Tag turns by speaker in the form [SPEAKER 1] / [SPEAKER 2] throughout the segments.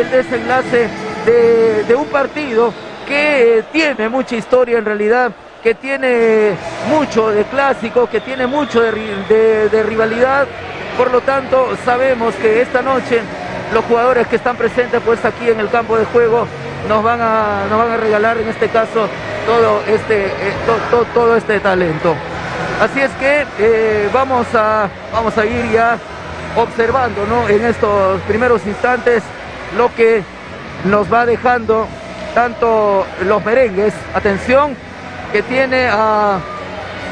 [SPEAKER 1] el desenlace de, un partido que tiene mucha historia en realidad, que tiene mucho de clásico, que tiene mucho de, de rivalidad. Por lo tanto, sabemos que esta noche los jugadores que están presentes pues aquí en el campo de juego nos van a, nos van a regalar en este caso todo este, eh, todo este talento. Así es que eh, vamos, a, vamos a ir ya observando ¿no? en estos primeros instantes lo que nos va dejando tanto los merengues. Atención, que tiene a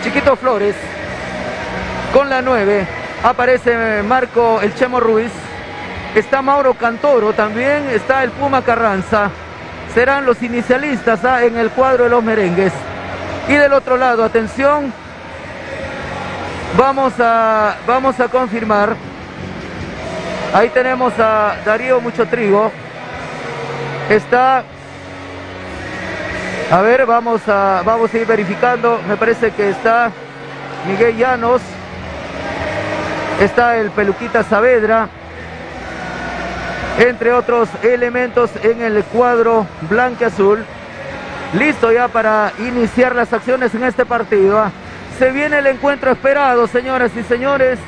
[SPEAKER 1] Chiquito Flores con la 9. Aparece Marco El Chemo Ruiz. Está Mauro Cantoro también. Está el Puma Carranza. Serán los inicialistas ¿ah? en el cuadro de los merengues. Y del otro lado, atención. Vamos a, vamos a confirmar. Ahí tenemos a Darío Mucho Trigo. Está a ver, vamos a, vamos a ir verificando. Me parece que está Miguel Llanos. Está el Peluquita Saavedra. Entre otros elementos en el cuadro blanco-azul. Listo ya para iniciar las acciones en este partido. Se viene el encuentro esperado, señoras y señores.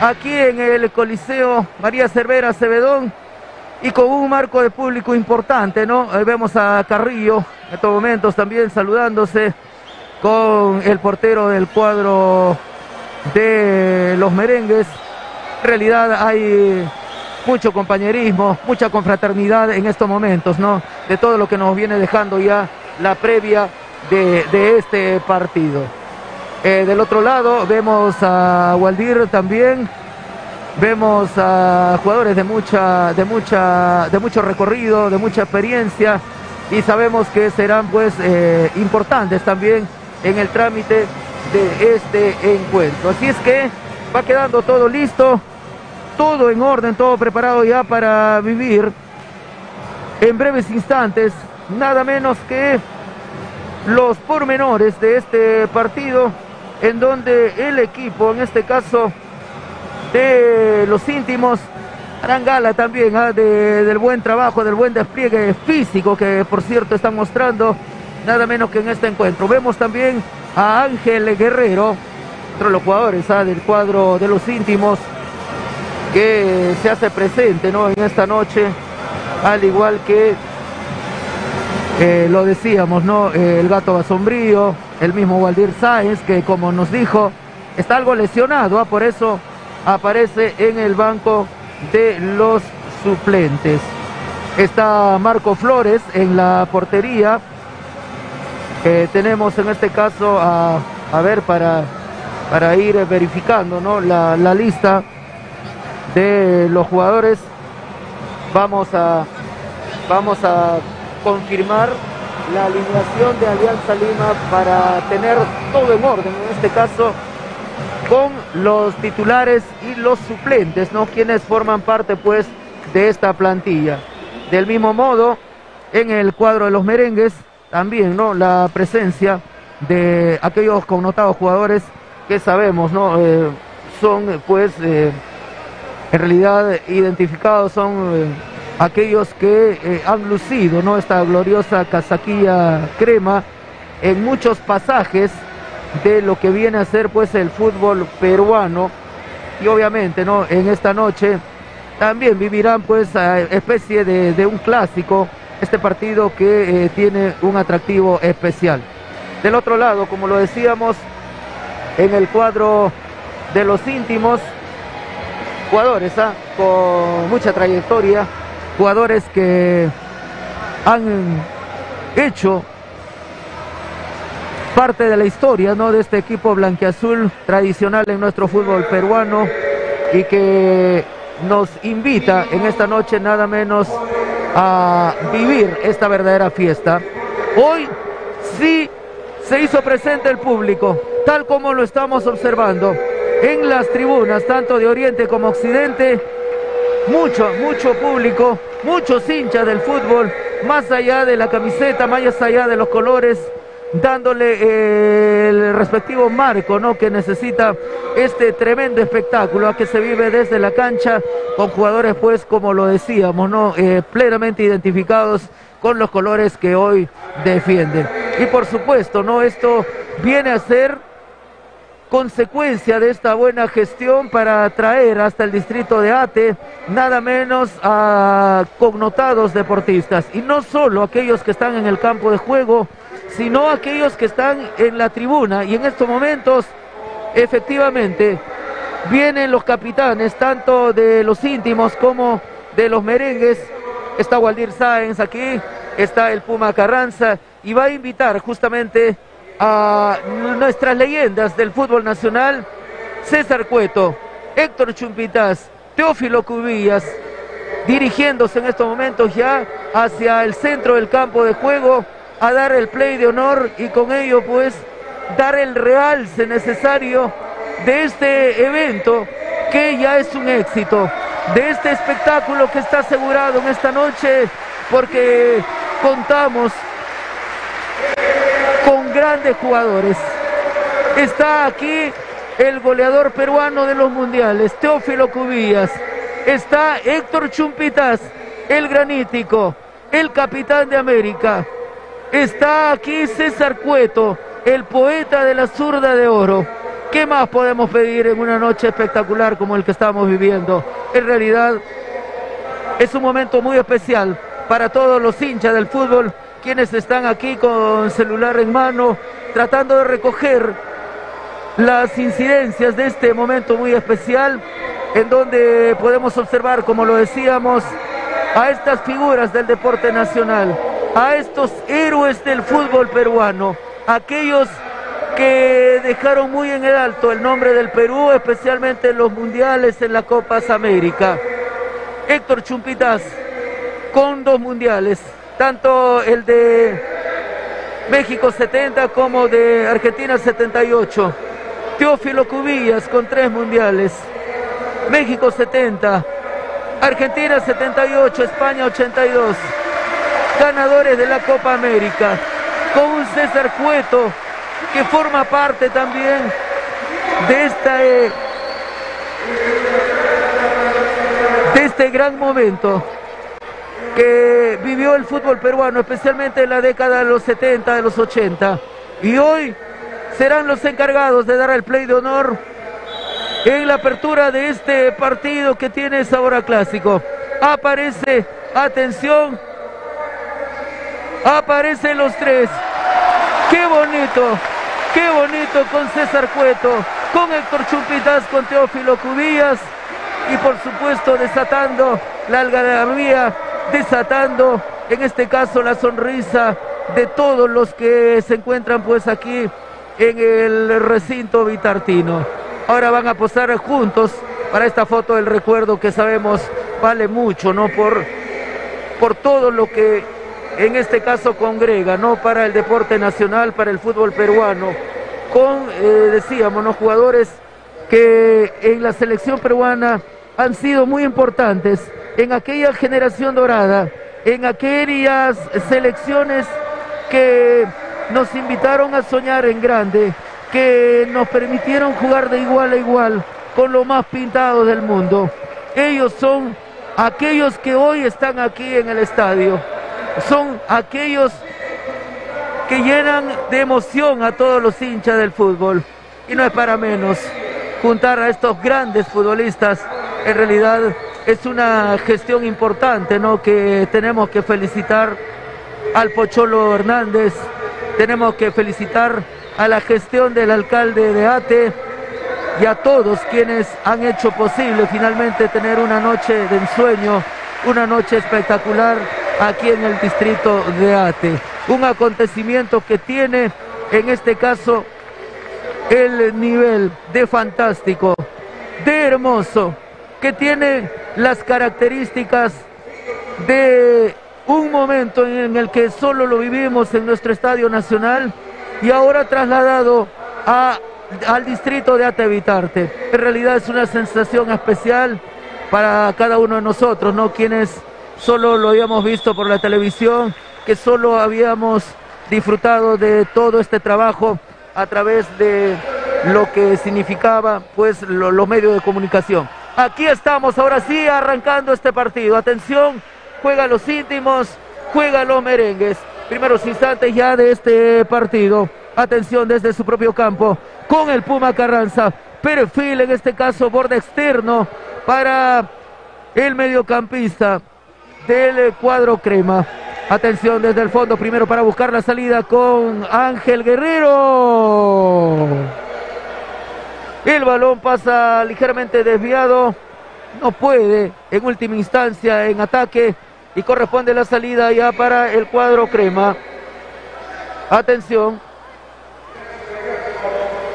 [SPEAKER 1] Aquí en el Coliseo María Cervera Cebedón y con un marco de público importante, ¿no? vemos a Carrillo en estos momentos también saludándose con el portero del cuadro de los merengues. En realidad hay mucho compañerismo, mucha confraternidad en estos momentos, ¿no? De todo lo que nos viene dejando ya la previa de, este partido. Eh, del otro lado vemos a Waldir también. Vemos a jugadores de mucha, de mucha, de mucho recorrido, de mucha experiencia. Y sabemos que serán pues eh, importantes también en el trámite de este encuentro. Así es que va quedando todo listo, todo en orden, todo preparado ya para vivir en breves instantes, nada menos que los pormenores de este partido en donde el equipo, en este caso de los íntimos. Harán gala también ¿ah? del buen trabajo, del buen despliegue físico que por cierto están mostrando nada menos que en este encuentro. Vemos también a Ángel Guerrero, de los jugadores ¿ah? del cuadro de los íntimos que se hace presente ¿no? en esta noche, al igual que eh, lo decíamos, ¿no? el gato Basombrío, el mismo Waldir Sáenz, que como nos dijo, está algo lesionado, ¿ah? por eso aparece en el banco de los suplentes. Está Marco Flores en la portería. tenemos en este caso a, a ver para, para ir verificando ¿no? la, la lista de los jugadores. Vamos a, vamos a confirmar la alineación de Alianza Lima para tener todo en orden. En este caso, con los titulares y los suplentes, ¿no? Quienes forman parte, pues, de esta plantilla. Del mismo modo, en el cuadro de los merengues, también, ¿no? La presencia de aquellos connotados jugadores que sabemos, ¿no? Eh, son, pues, eh, en realidad identificados, son eh, aquellos que han lucido, ¿no? Esta gloriosa casaquilla crema en muchos pasajes de lo que viene a ser pues el fútbol peruano y obviamente no en esta noche también vivirán pues a especie de, un clásico este partido que eh, tiene un atractivo especial del otro lado como lo decíamos en el cuadro de los íntimos jugadores ¿ah? con mucha trayectoria jugadores que han hecho parte de la historia ¿no? de este equipo blanquiazul tradicional en nuestro fútbol peruano y que nos invita en esta noche nada menos a vivir esta verdadera fiesta. Hoy sí se hizo presente el público, tal como lo estamos observando en las tribunas, tanto de Oriente como Occidente. Mucho, mucho público, muchos hinchas del fútbol, más allá de la camiseta, más allá de los colores, dándole eh, el respectivo marco ¿no? que necesita este tremendo espectáculo que se vive desde la cancha con jugadores pues como lo decíamos ¿no? Eh, plenamente identificados con los colores que hoy defienden y por supuesto no esto viene a ser consecuencia de esta buena gestión para traer hasta el distrito de Ate nada menos a connotados deportistas y no solo aquellos que están en el campo de juego sino aquellos que están en la tribuna. Y en estos momentos, efectivamente, vienen los capitanes, tanto de los íntimos como de los merengues. Está Waldir Sáenz aquí, está el Puma Carranza, y va a invitar justamente a nuestras leyendas del fútbol nacional, César Cueto, Héctor Chumpitas, Teófilo Cubillas, dirigiéndose en estos momentos ya hacia el centro del campo de juego a dar el play de honor y con ello pues dar el realce necesario de este evento que ya es un éxito, de este espectáculo que está asegurado en esta noche porque contamos con grandes jugadores. Está aquí el goleador peruano de los mundiales, Teófilo Cubillas. Está Héctor Chumpitas, el granítico, el capitán de América. Está aquí César Cueto, el poeta de la zurda de oro. ¿Qué más podemos pedir en una noche espectacular como el que estamos viviendo? En realidad es un momento muy especial para todos los hinchas del fútbol, quienes están aquí con celular en mano, tratando de recoger las incidencias de este momento muy especial, en donde podemos observar, como lo decíamos, a estas figuras del deporte nacional a estos héroes del fútbol peruano, aquellos que dejaron muy en el alto el nombre del Perú, especialmente en los mundiales en la Copa América. Héctor Chumpitas, con dos mundiales, tanto el de México 70 como de Argentina 78. Teófilo Cubillas con tres mundiales. México 70, Argentina 78, España 82 ganadores de la Copa América, con un César Cueto que forma parte también de esta eh, de este gran momento que vivió el fútbol peruano, especialmente en la década de los 70, de los 80. Y hoy serán los encargados de dar el play de honor en la apertura de este partido que tiene sabor a clásico. Aparece, atención, Aparecen los tres. Qué bonito, qué bonito con César Cueto, con Héctor Chupitas, con Teófilo Cubillas y por supuesto desatando la algarabía, desatando en este caso la sonrisa de todos los que se encuentran pues aquí en el recinto vitartino. Ahora van a posar juntos para esta foto del recuerdo que sabemos vale mucho, ¿no? Por, por todo lo que en este caso congrega, no para el deporte nacional, para el fútbol peruano, con, eh, decíamos, los jugadores que en la selección peruana han sido muy importantes, en aquella generación dorada, en aquellas selecciones que nos invitaron a soñar en grande, que nos permitieron jugar de igual a igual con lo más pintado del mundo. Ellos son aquellos que hoy están aquí en el estadio son aquellos que llenan de emoción a todos los hinchas del fútbol. Y no es para menos juntar a estos grandes futbolistas. En realidad es una gestión importante, ¿no? Que tenemos que felicitar al Pocholo Hernández, tenemos que felicitar a la gestión del alcalde de Ate y a todos quienes han hecho posible finalmente tener una noche de ensueño, una noche espectacular aquí en el distrito de Ate. Un acontecimiento que tiene, en este caso, el nivel de fantástico, de hermoso, que tiene las características de un momento en el que solo lo vivimos en nuestro estadio nacional y ahora trasladado a, al distrito de Ate Vitarte. En realidad es una sensación especial para cada uno de nosotros, ¿no? Quienes solo lo habíamos visto por la televisión, que solo habíamos disfrutado de todo este trabajo a través de lo que significaba pues los medios de comunicación. Aquí estamos ahora sí arrancando este partido. Atención, juega los íntimos, juega los merengues. Primeros instantes ya de este partido. Atención desde su propio campo con el Puma Carranza. Perfil en este caso borde externo para el mediocampista del cuadro crema. Atención desde el fondo, primero para buscar la salida con Ángel Guerrero. El balón pasa ligeramente desviado. No puede en última instancia en ataque. Y corresponde la salida ya para el cuadro crema. Atención.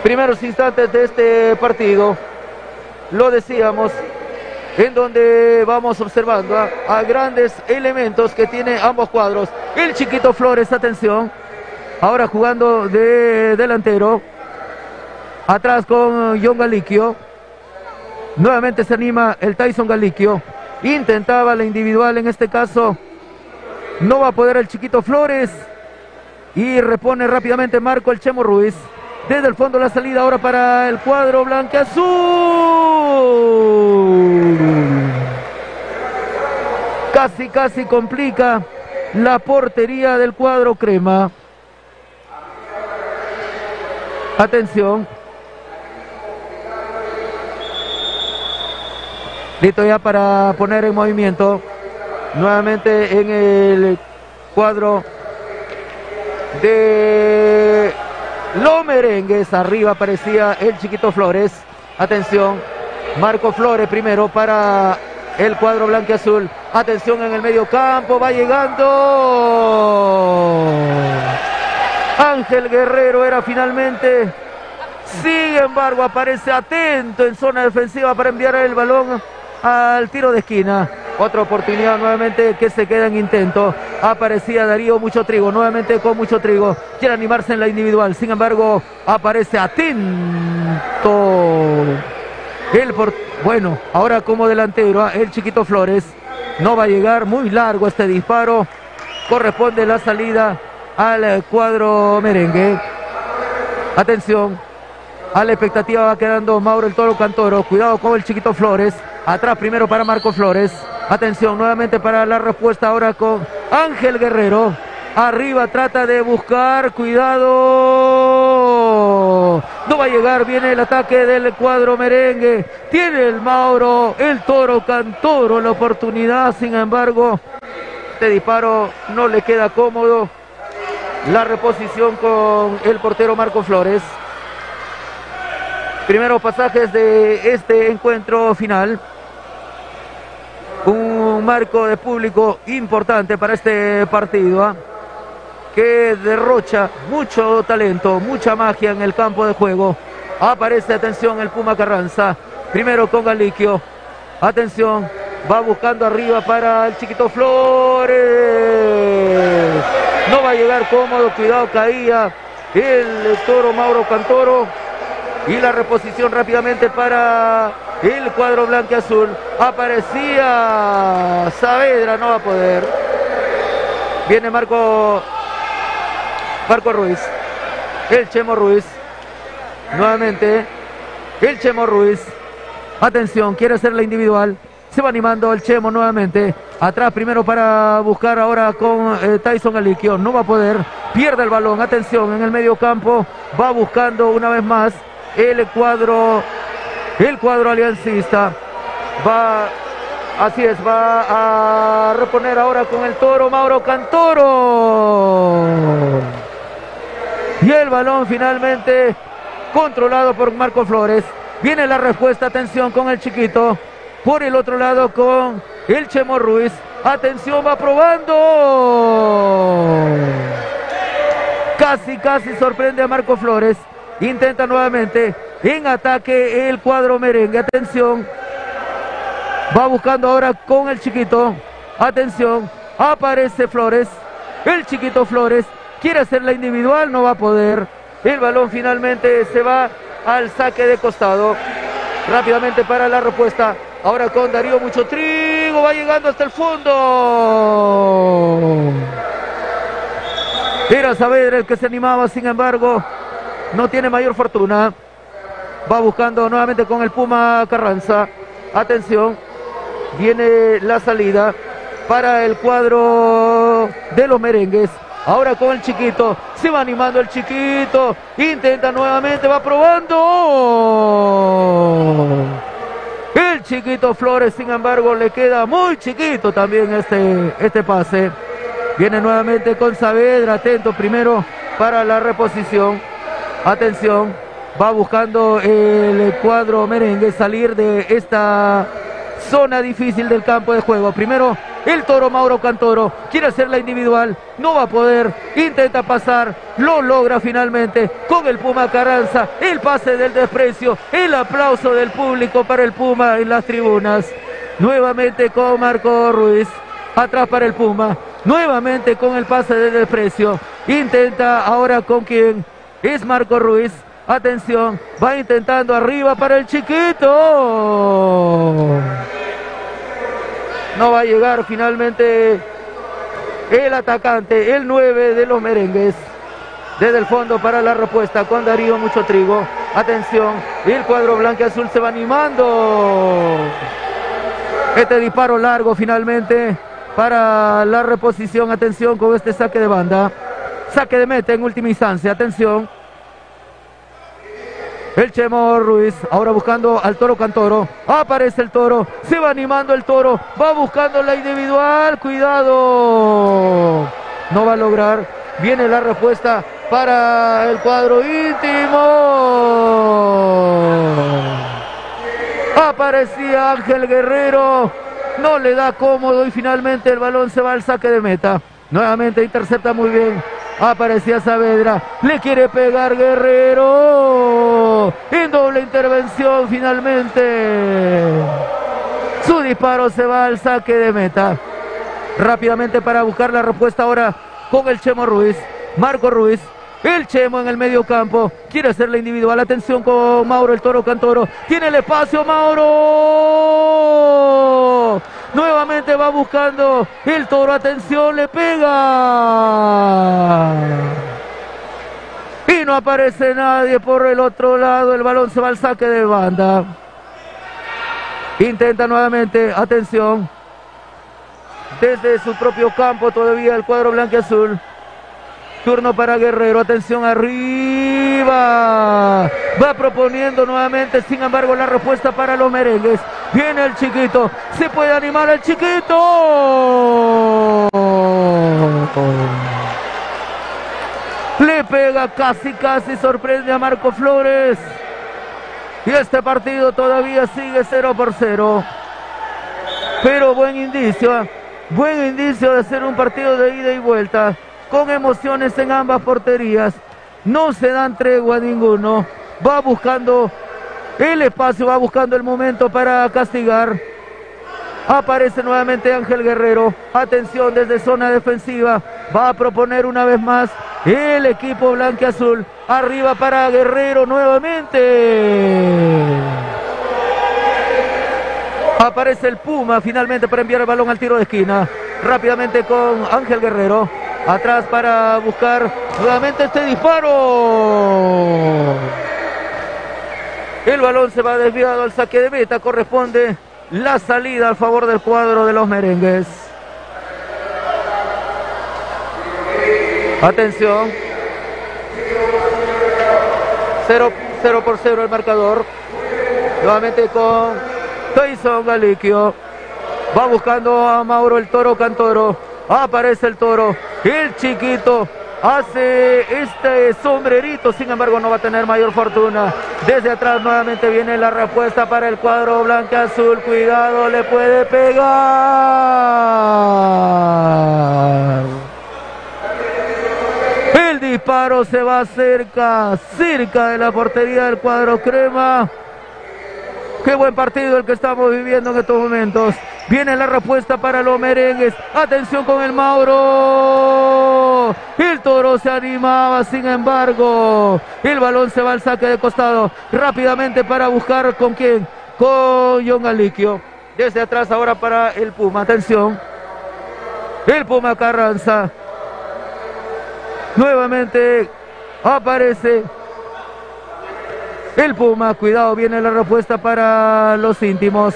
[SPEAKER 1] Primeros instantes de este partido. Lo decíamos, en donde vamos observando a, grandes elementos que tiene ambos cuadros. El chiquito Flores, atención, ahora jugando de delantero, atrás con John Galiquio, nuevamente se anima el Tyson Galiquio, intentaba la individual en este caso, no va a poder el chiquito Flores y repone rápidamente Marco el Chemo Ruiz. Desde el fondo la salida ahora para el cuadro azul. Casi, casi complica la portería del cuadro crema. Atención. Listo ya para poner en movimiento nuevamente en el cuadro de los merengues. Arriba aparecía el chiquito Flores. Atención. Marco Flores primero para el cuadro blanco azul. Atención en el medio campo. Va llegando. Ángel Guerrero era finalmente. Sin embargo, aparece atento en zona defensiva para enviar el balón al tiro de esquina. Otra oportunidad nuevamente que se queda en intento. Aparecía Darío Mucho Trigo, nuevamente con Mucho Trigo. Quiere animarse en la individual. Sin embargo, aparece atento. El bueno, ahora como delantero, ah, el chiquito Flores. No va a llegar muy largo este disparo. Corresponde la salida al cuadro merengue. Atención. A la expectativa va quedando Mauro el Toro Cantoro. Cuidado con el chiquito Flores. Atrás primero para Marco Flores. Atención nuevamente para la respuesta ahora con Ángel Guerrero. Arriba trata de buscar. Cuidado. No va a llegar. Viene el ataque del cuadro merengue. Tiene el Mauro. El toro Cantoro la oportunidad. Sin embargo, este disparo no le queda cómodo. La reposición con el portero Marco Flores. Primeros pasajes de este encuentro final un marco de público importante para este partido ¿ah? que derrocha mucho talento, mucha magia en el campo de juego. Aparece, atención, el Puma Carranza. Primero con Galiquio. Atención, va buscando arriba para el chiquito Flores. No va a llegar cómodo, cuidado, caía el toro Mauro Cantoro. Y la reposición rápidamente para el cuadro blanco azul. Aparecía Saavedra, no va a poder. Viene Marco, Marco Ruiz. El Chemo Ruiz. Nuevamente. El Chemo Ruiz. Atención, quiere hacer la individual. Se va animando el Chemo nuevamente. Atrás primero para buscar ahora con eh, Tyson Aliquio. No va a poder. Pierde el balón. Atención en el medio campo. Va buscando una vez más el cuadro el cuadro aliancista va, así es, va a reponer ahora con el toro Mauro Cantoro. Y el balón finalmente controlado por Marco Flores. Viene la respuesta, atención con el chiquito. Por el otro lado con el Chemo Ruiz. Atención, va probando. Casi, casi sorprende a Marco Flores. Intenta nuevamente en ataque el cuadro merengue. Atención. Va buscando ahora con el chiquito. Atención. Aparece Flores. El chiquito Flores. Quiere hacer la individual. No va a poder. El balón finalmente se va al saque de costado. Rápidamente para la respuesta. Ahora con Darío Mucho Trigo. Va llegando hasta el fondo. Era Saavedra el que se animaba, sin embargo, no tiene mayor fortuna. Va buscando nuevamente con el Puma Carranza. Atención, viene la salida para el cuadro de los merengues. Ahora con el chiquito. Se va animando el chiquito. Intenta nuevamente. Va probando. El chiquito Flores, sin embargo, le queda muy chiquito también este, este pase. Viene nuevamente con Saavedra. Atento primero para la reposición. Atención. Va buscando el cuadro merengue salir de esta zona difícil del campo de juego. Primero el toro Mauro Cantoro quiere hacer la individual, no va a poder, intenta pasar, lo logra finalmente con el Puma Carranza, el pase del desprecio, el aplauso del público para el Puma en las tribunas. Nuevamente con Marco Ruiz, atrás para el Puma, nuevamente con el pase del desprecio, intenta ahora con quien es Marco Ruiz. Atención, va intentando arriba para el chiquito. No va a llegar finalmente el atacante, el 9 de los merengues. Desde el fondo para la respuesta con Darío Mucho Trigo. Atención, el cuadro blanco azul se va animando. Este disparo largo finalmente para la reposición. Atención con este saque de banda. Saque de meta en última instancia. Atención. El Chemo Ruiz, ahora buscando al Toro Cantoro. Aparece el Toro, se va animando el Toro, va buscando la individual. Cuidado. No va a lograr. Viene la respuesta para el cuadro íntimo. Aparecía Ángel Guerrero. No le da cómodo y finalmente el balón se va al saque de meta. Nuevamente intercepta muy bien Aparecía Saavedra. Le quiere pegar Guerrero. En doble intervención finalmente. Su disparo se va al saque de meta. Rápidamente para buscar la respuesta ahora con el Chemo Ruiz. Marco Ruiz. El Chemo en el medio campo. Quiere hacer la individual. Atención con Mauro, el toro Cantoro. Tiene el espacio, Mauro. Nuevamente va buscando el toro. Atención, le pega. Y no aparece nadie por el otro lado. El balón se va al saque de banda. Intenta nuevamente. Atención. Desde su propio campo todavía el cuadro blanco azul. Turno para Guerrero, atención arriba. Va proponiendo nuevamente, sin embargo, la respuesta para los merengues. Viene el chiquito, se puede animar el chiquito. Le pega casi, casi, sorprende a Marco Flores. Y este partido todavía sigue 0 por 0. Pero buen indicio, buen indicio de ser un partido de ida y vuelta con emociones en ambas porterías. No se dan tregua a ninguno. Va buscando el espacio, va buscando el momento para castigar. Aparece nuevamente Ángel Guerrero. Atención desde zona defensiva. Va a proponer una vez más el equipo blanqueazul. Arriba para Guerrero nuevamente. Aparece el Puma finalmente para enviar el balón al tiro de esquina. Rápidamente con Ángel Guerrero. Atrás para buscar nuevamente este disparo. El balón se va desviado al saque de meta. Corresponde la salida al favor del cuadro de los merengues. Atención. 0, por 0 el marcador. Nuevamente con Tyson Galiquio. Va buscando a Mauro el Toro Cantoro. Aparece el Toro. El chiquito hace este sombrerito, sin embargo no va a tener mayor fortuna. Desde atrás nuevamente viene la respuesta para el cuadro blanco azul. Cuidado, le puede pegar. El disparo se va cerca, cerca de la portería del cuadro crema. Qué buen partido el que estamos viviendo en estos momentos. Viene la respuesta para los merengues. Atención con el Mauro. El toro se animaba, sin embargo. El balón se va al saque de costado. Rápidamente para buscar con quién. Con John Aliquio. Desde atrás ahora para el Puma. Atención. El Puma Carranza. Nuevamente aparece el Puma. Cuidado, viene la respuesta para los íntimos.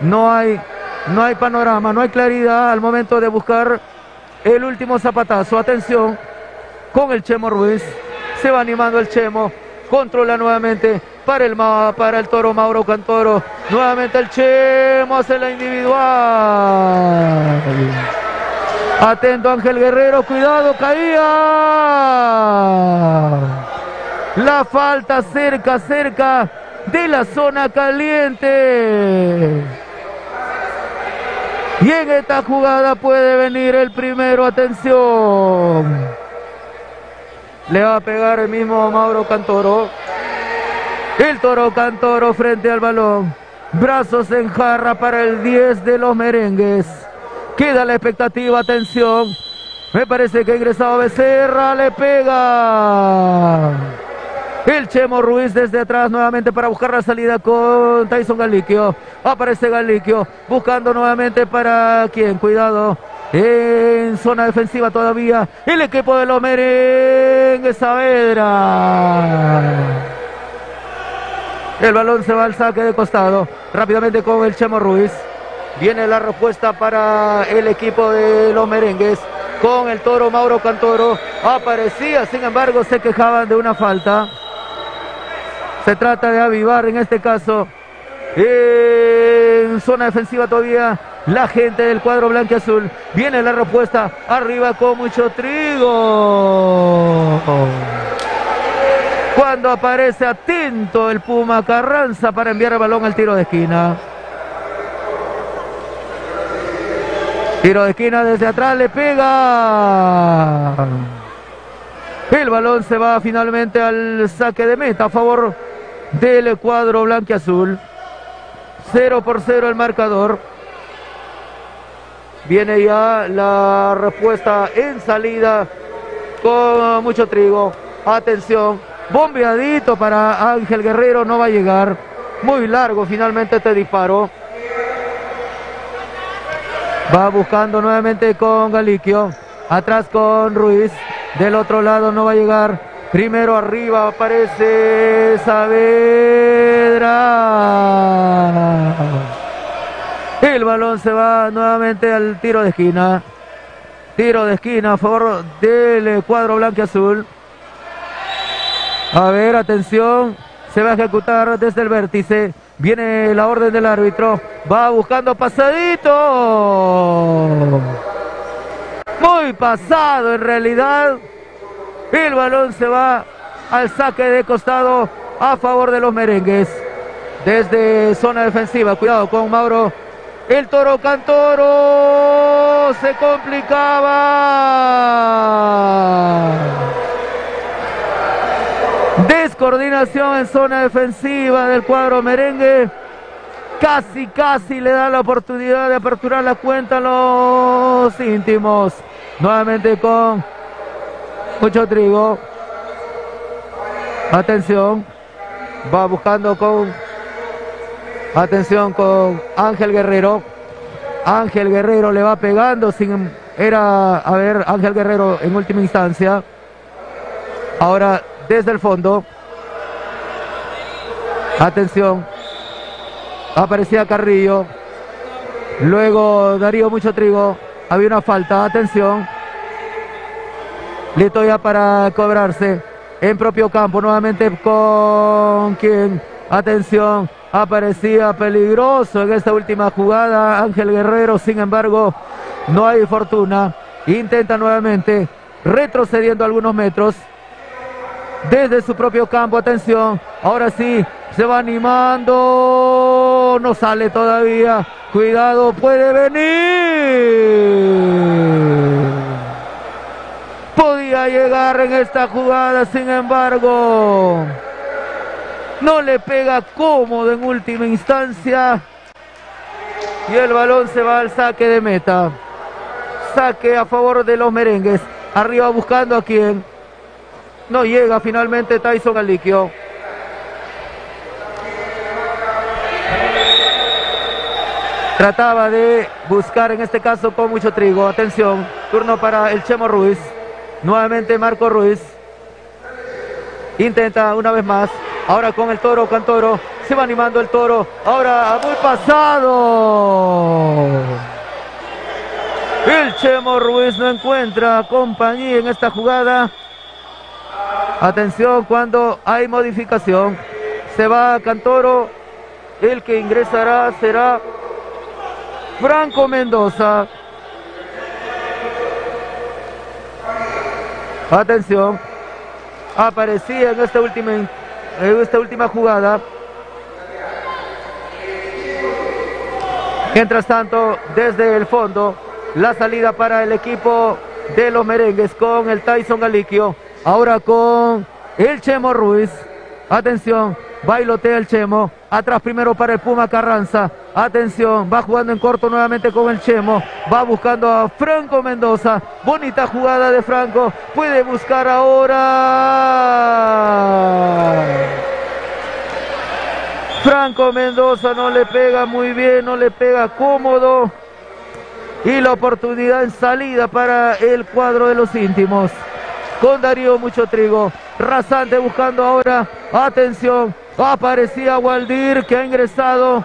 [SPEAKER 1] No hay, no hay panorama, no hay claridad al momento de buscar el último zapatazo. Atención con el Chemo Ruiz. Se va animando el Chemo. Controla nuevamente para el, para el toro Mauro Cantoro. Nuevamente el Chemo hace la individual. Atento Ángel Guerrero, cuidado, caía. La falta cerca, cerca de la zona caliente. Y en esta jugada puede venir el primero, atención. Le va a pegar el mismo Mauro Cantoro. El toro Cantoro frente al balón. Brazos en jarra para el 10 de los merengues. Queda la expectativa, atención. Me parece que ha ingresado Becerra, le pega. El Chemo Ruiz desde atrás nuevamente para buscar la salida con Tyson Galiquio. Aparece Galiquio buscando nuevamente para quién. Cuidado. En zona defensiva todavía. El equipo de los merengues Saavedra. El balón se va al saque de costado. Rápidamente con el Chemo Ruiz. Viene la respuesta para el equipo de los merengues con el toro Mauro Cantoro. Aparecía, sin embargo, se quejaban de una falta. Se trata de avivar en este caso. En zona defensiva todavía la gente del cuadro blanco azul. Viene la respuesta arriba con mucho trigo. Cuando aparece atento el Puma Carranza para enviar el balón al tiro de esquina. Tiro de esquina desde atrás, le pega. El balón se va finalmente al saque de meta a favor del cuadro blanquiazul. 0 por 0 el marcador. Viene ya la respuesta en salida con mucho trigo. Atención, bombeadito para Ángel Guerrero, no va a llegar. Muy largo finalmente este disparo. Va buscando nuevamente con Galiquio. Atrás con Ruiz. Del otro lado no va a llegar. Primero arriba aparece Saavedra. El balón se va nuevamente al tiro de esquina. Tiro de esquina a favor del cuadro blanco azul. A ver, atención. Se va a ejecutar desde el vértice. Viene la orden del árbitro. Va buscando pasadito. Muy pasado en realidad. El balón se va al saque de costado a favor de los merengues. Desde zona defensiva. Cuidado con Mauro. El toro Cantoro se complicaba. Descoordinación en zona defensiva del cuadro merengue. Casi, casi le da la oportunidad de aperturar la cuenta a los íntimos. Nuevamente con mucho trigo. Atención. Va buscando con. Atención con Ángel Guerrero. Ángel Guerrero le va pegando sin. Era, a ver, Ángel Guerrero en última instancia. Ahora desde el fondo. Atención. Aparecía Carrillo. Luego Darío Mucho Trigo. Había una falta. Atención. Listo ya para cobrarse en propio campo. Nuevamente con quien. Atención. Aparecía peligroso en esta última jugada. Ángel Guerrero. Sin embargo, no hay fortuna. Intenta nuevamente. Retrocediendo algunos metros. Desde su propio campo. Atención. Ahora sí. Se va animando. No sale todavía. Cuidado. Puede venir llegar en esta jugada, sin embargo, no le pega cómodo en última instancia. Y el balón se va al saque de meta. Saque a favor de los merengues. Arriba buscando a quien. No llega finalmente Tyson Galiquio. Trataba de buscar en este caso con mucho trigo. Atención, turno para el Chemo Ruiz. Nuevamente Marco Ruiz. Intenta una vez más. Ahora con el toro, Cantoro. Se va animando el toro. Ahora muy pasado. El Chemo Ruiz no encuentra compañía en esta jugada. Atención cuando hay modificación. Se va Cantoro. El que ingresará será Franco Mendoza. Atención. Aparecía en esta última, esta última jugada. Mientras tanto, desde el fondo, la salida para el equipo de los merengues con el Tyson Galiquio. Ahora con el Chemo Ruiz. Atención, bailotea el Chemo. Atrás primero para el Puma Carranza. Atención, va jugando en corto nuevamente con el Chemo. Va buscando a Franco Mendoza. Bonita jugada de Franco. Puede buscar ahora. Franco Mendoza no le pega muy bien, no le pega cómodo. Y la oportunidad en salida para el cuadro de los íntimos. Con Darío Mucho Trigo. Rasante buscando ahora. Atención. Aparecía Waldir que ha ingresado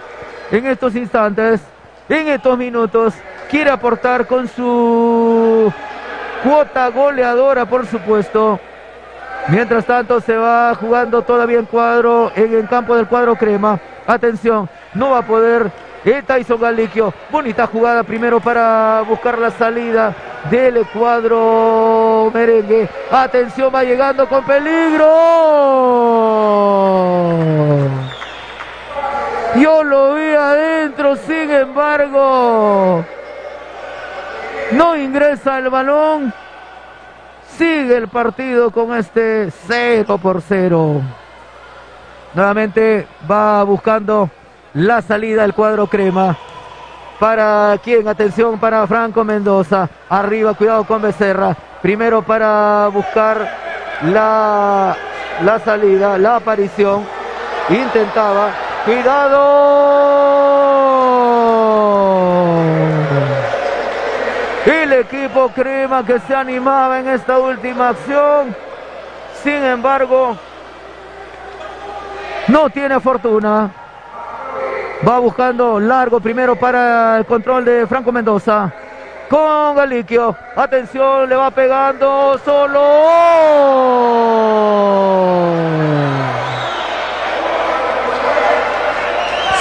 [SPEAKER 1] en estos instantes, en estos minutos. Quiere aportar con su cuota goleadora, por supuesto. Mientras tanto se va jugando todavía en cuadro, en el campo del cuadro crema. Atención, no va a poder Tyson Galiquio. Bonita jugada primero para buscar la salida del cuadro merengue. Atención, va llegando con peligro. Yo lo vi adentro, sin embargo, no ingresa el balón. Sigue el partido con este 0 por 0. Nuevamente va buscando la salida del cuadro crema. ¿Para quién? Atención para Franco Mendoza. Arriba, cuidado con Becerra. Primero para buscar la, la salida, la aparición. Intentaba. Cuidado. El equipo crema que se animaba en esta última acción. Sin embargo, no tiene fortuna. Va buscando largo primero para el control de Franco Mendoza. Con Galiquio. Atención, le va pegando solo.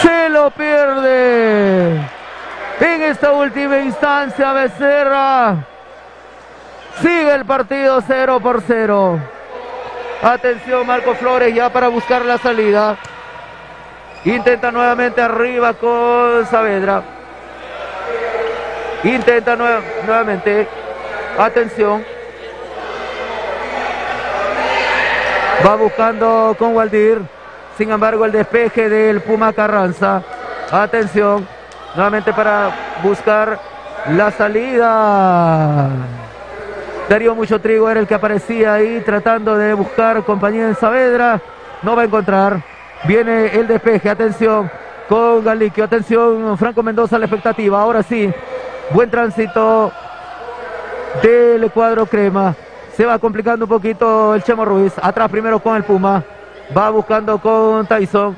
[SPEAKER 1] Se lo pierde. En esta última instancia, Becerra. Sigue el partido 0 por 0. Atención, Marco Flores ya para buscar la salida. Intenta nuevamente arriba con Saavedra. Intenta nuevamente. Atención. Va buscando con Waldir. Sin embargo, el despeje del Puma Carranza. Atención. Nuevamente para buscar la salida. Darío Mucho Trigo era el que aparecía ahí tratando de buscar compañía en Saavedra. No va a encontrar. Viene el despeje, atención con Galiquio, atención Franco Mendoza la expectativa, ahora sí, buen tránsito del cuadro crema, se va complicando un poquito el Chemo Ruiz, atrás primero con el Puma, va buscando con Tyson,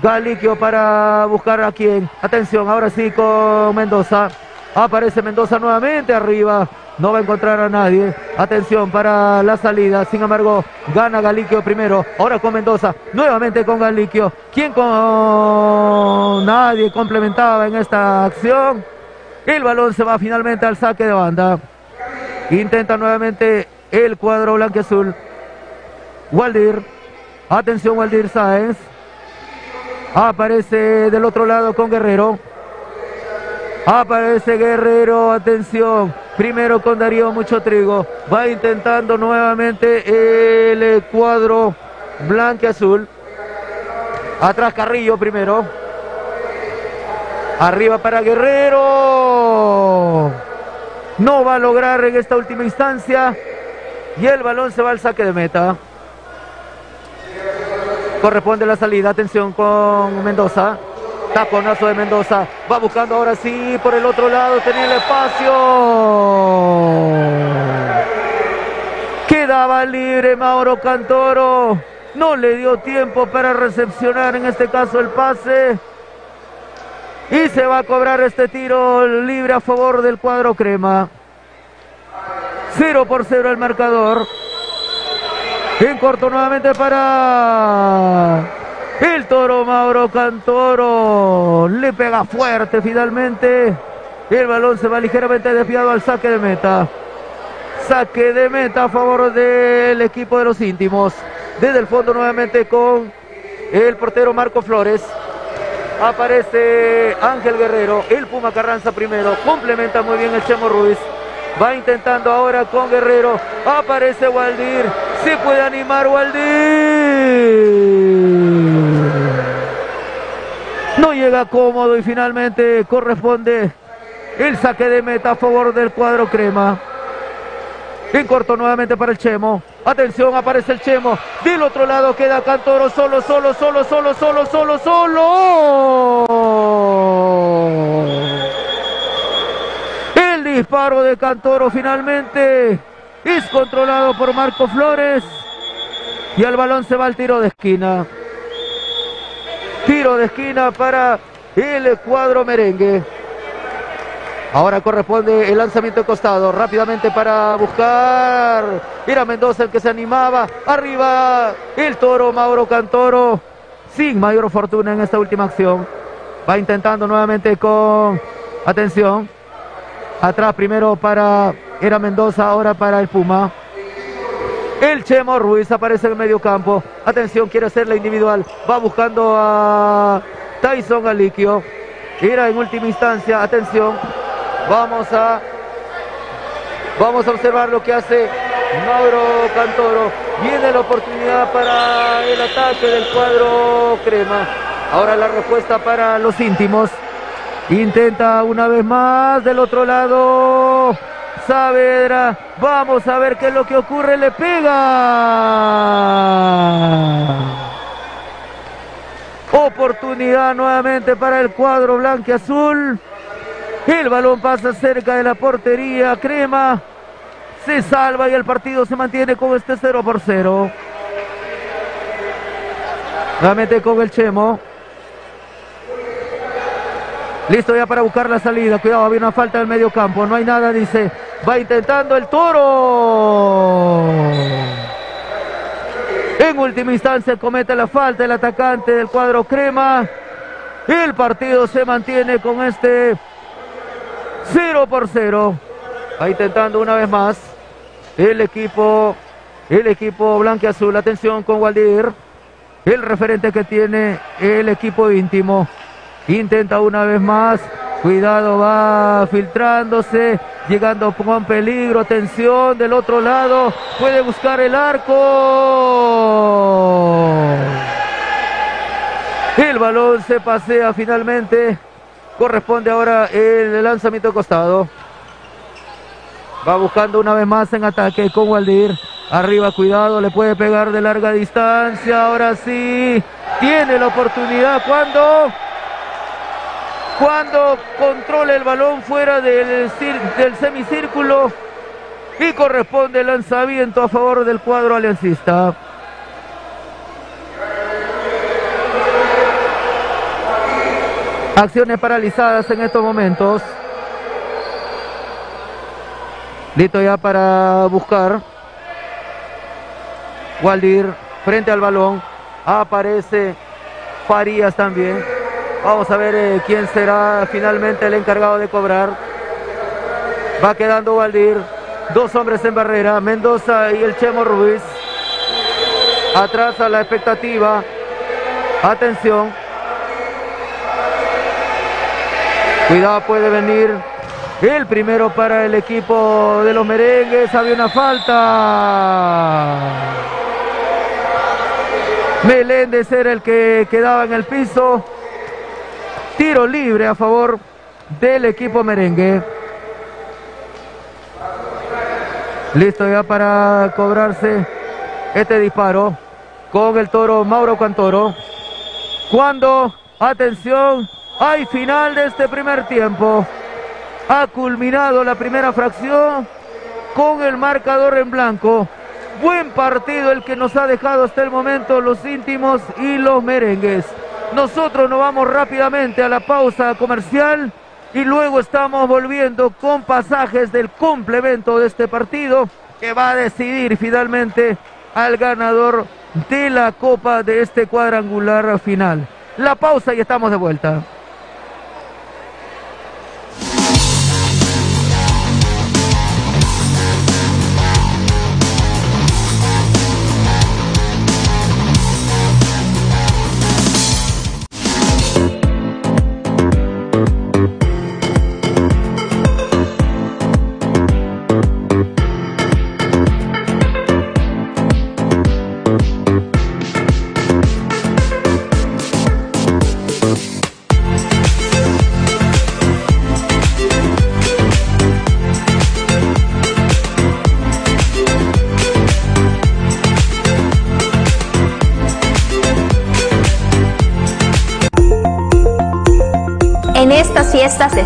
[SPEAKER 1] Galiquio para buscar a quién, atención, ahora sí con Mendoza, aparece Mendoza nuevamente arriba, no va a encontrar a nadie. Atención para la salida. Sin embargo, gana Galiquio primero. Ahora con Mendoza. Nuevamente con Galiquio. ¿Quién con nadie complementaba en esta acción? El balón se va finalmente al saque de banda. Intenta nuevamente el cuadro blanqueazul. Waldir. Atención, Waldir Sáenz. Aparece del otro lado con Guerrero. Aparece Guerrero, atención. Primero con Darío Mucho Trigo. Va intentando nuevamente el cuadro blanco azul. Atrás Carrillo primero. Arriba para Guerrero. No va a lograr en esta última instancia. Y el balón se va al saque de meta. Corresponde la salida. Atención con Mendoza. Taponazo de Mendoza. Va buscando ahora sí por el otro lado. Tenía el espacio. Va libre Mauro Cantoro. No le dio tiempo para recepcionar en este caso el pase. Y se va a cobrar este tiro libre a favor del cuadro crema. 0 por 0 el marcador. En corto nuevamente para el toro Mauro Cantoro. Le pega fuerte finalmente. El balón se va ligeramente desviado al saque de meta. Saque de meta a favor del equipo de los íntimos. Desde el fondo nuevamente con el portero Marco Flores. Aparece Ángel Guerrero, el Puma Carranza primero. Complementa muy bien el Chemo Ruiz. Va intentando ahora con Guerrero. Aparece Waldir. Se puede animar Waldir. No llega cómodo y finalmente corresponde el saque de meta a favor del cuadro crema. En corto nuevamente para el Chemo. Atención, aparece el Chemo. Del otro lado queda Cantoro solo, solo, solo, solo, solo, solo, solo. El disparo de Cantoro finalmente es controlado por Marco Flores. Y el balón se va al tiro de esquina. Tiro de esquina para el cuadro merengue. Ahora corresponde el lanzamiento costado. Rápidamente para buscar. Era Mendoza el que se animaba. Arriba el toro Mauro Cantoro. Sin mayor fortuna en esta última acción. Va intentando nuevamente con. Atención. Atrás primero para. Era Mendoza, ahora para el Puma. El Chemo Ruiz aparece en el medio campo. Atención, quiere hacer la individual. Va buscando a Tyson Aliquio. Era en última instancia. Atención. Vamos a, vamos a observar lo que hace Mauro Cantoro. Viene la oportunidad para el ataque del cuadro crema. Ahora la respuesta para los íntimos. Intenta una vez más del otro lado. Saavedra. Vamos a ver qué es lo que ocurre. Le pega. Oportunidad nuevamente para el cuadro blanco azul. El balón pasa cerca de la portería. Crema se salva y el partido se mantiene con este 0 por 0. Nuevamente con el Chemo. Listo ya para buscar la salida. Cuidado, había una falta del medio campo. No hay nada, dice. Va intentando el toro. En última instancia comete la falta el atacante del cuadro crema. El partido se mantiene con este 0 por 0. Va intentando una vez más el equipo, el equipo azul Atención con Waldir. El referente que tiene el equipo íntimo. Intenta una vez más. Cuidado, va filtrándose. Llegando con peligro. Atención del otro lado. Puede buscar el arco. El balón se pasea finalmente Corresponde ahora el lanzamiento costado. Va buscando una vez más en ataque con Waldir. Arriba, cuidado, le puede pegar de larga distancia. Ahora sí, tiene la oportunidad cuando cuando controla el balón fuera del, semicírculo y corresponde el lanzamiento a favor del cuadro aliancista. Acciones paralizadas en estos momentos. Listo ya para buscar. Waldir frente al balón. Aparece Farías también. Vamos a ver eh, quién será finalmente el encargado de cobrar. Va quedando Waldir. Dos hombres en barrera. Mendoza y el Chemo Ruiz. Atrás la expectativa. Atención. Cuidado, puede venir el primero para el equipo de los merengues. Había una falta. Meléndez era el que quedaba en el piso. Tiro libre a favor del equipo merengue. Listo ya para cobrarse este disparo con el toro Mauro Cantoro. Cuando, atención, hay final de este primer tiempo. Ha culminado la primera fracción con el marcador en blanco. Buen partido el que nos ha dejado hasta el momento los íntimos y los merengues. Nosotros nos vamos rápidamente a la pausa comercial y luego estamos volviendo con pasajes del complemento de este partido que va a decidir finalmente al ganador de la copa de este cuadrangular final. La pausa y estamos de vuelta.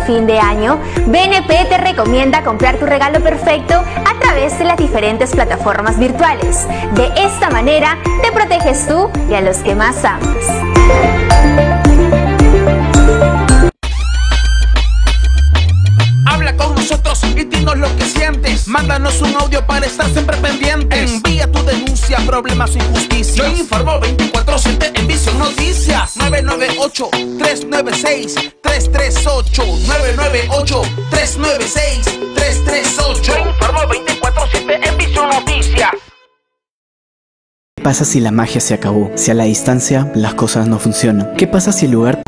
[SPEAKER 2] Fin de año, BNP te recomienda comprar tu regalo perfecto a través de las diferentes plataformas virtuales. De esta manera te proteges tú y a los que más amas.
[SPEAKER 3] Habla con nosotros y dinos lo que sientes. Mándanos un audio para estar siempre pendientes. Envía tu denuncia, problemas o injusticias. Yo informo 24-7 en Visión Noticias. 998-396. 338 998 396 338 Informo 24-7 en Visión Noticias.
[SPEAKER 4] ¿Qué pasa si la magia se acabó? Si a la distancia las cosas no funcionan. ¿Qué pasa si el lugar...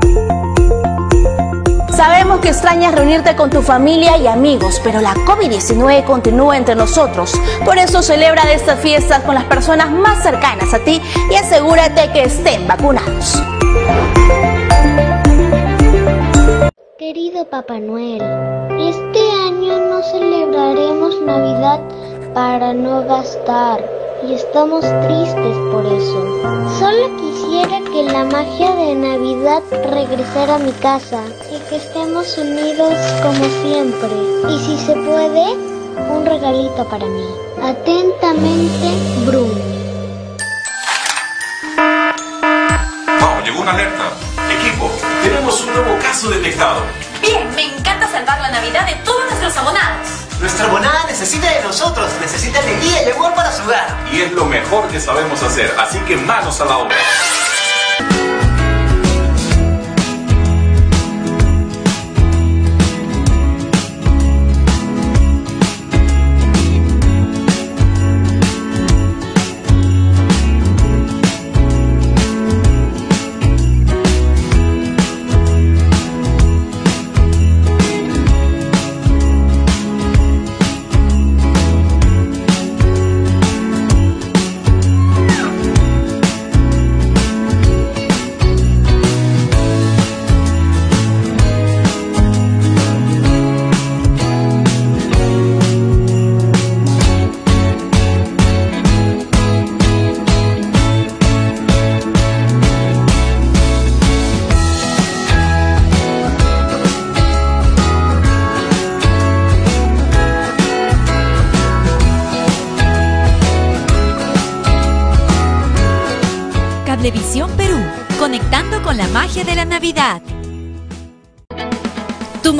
[SPEAKER 2] Sabemos que extrañas reunirte con tu familia y amigos, pero la COVID-19 continúa entre nosotros. Por eso celebra de estas fiestas con las personas más cercanas a ti y asegúrate que estén vacunados.
[SPEAKER 5] Querido Papá Noel, este año no celebraremos Navidad para no gastar y estamos tristes por eso. Solo quisiera que la magia de Navidad regresara a mi casa y que estemos unidos como siempre. Y si se puede, un regalito para mí. Atentamente, Bruno.
[SPEAKER 6] Vamos, llegó una alerta. Tenemos un nuevo caso detectado.
[SPEAKER 7] Bien, me encanta salvar la Navidad de todos nuestros abonados.
[SPEAKER 8] Nuestra abonada necesita de nosotros, necesita alegría y amor para su hogar.
[SPEAKER 6] Y es lo mejor que sabemos hacer, así que manos a la obra.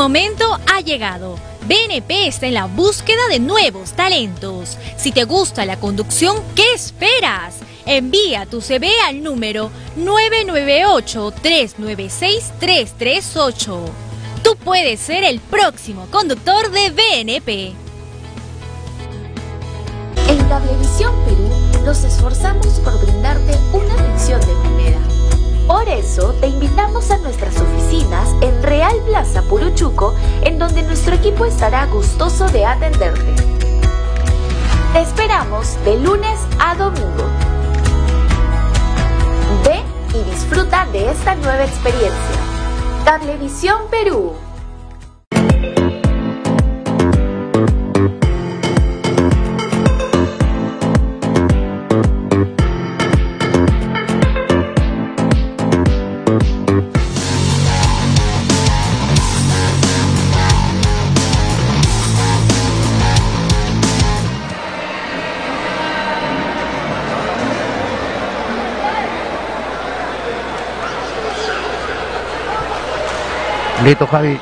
[SPEAKER 9] Momento ha llegado. BNP está en la búsqueda de nuevos talentos. Si te gusta la conducción, ¿qué esperas? Envía tu CV al número 998-396-338. Tú puedes ser el próximo conductor de BNP.
[SPEAKER 10] En Cablevisión Perú nos esforzamos por brindarte una atención de primera. Por eso te invitamos a nuestras oficinas en Real Plaza Puruchuco, en donde nuestro equipo estará gustoso de atenderte. Te esperamos de lunes a domingo. Ve y disfruta de esta nueva experiencia. Cablevisión Perú.
[SPEAKER 1] Listo, Javi.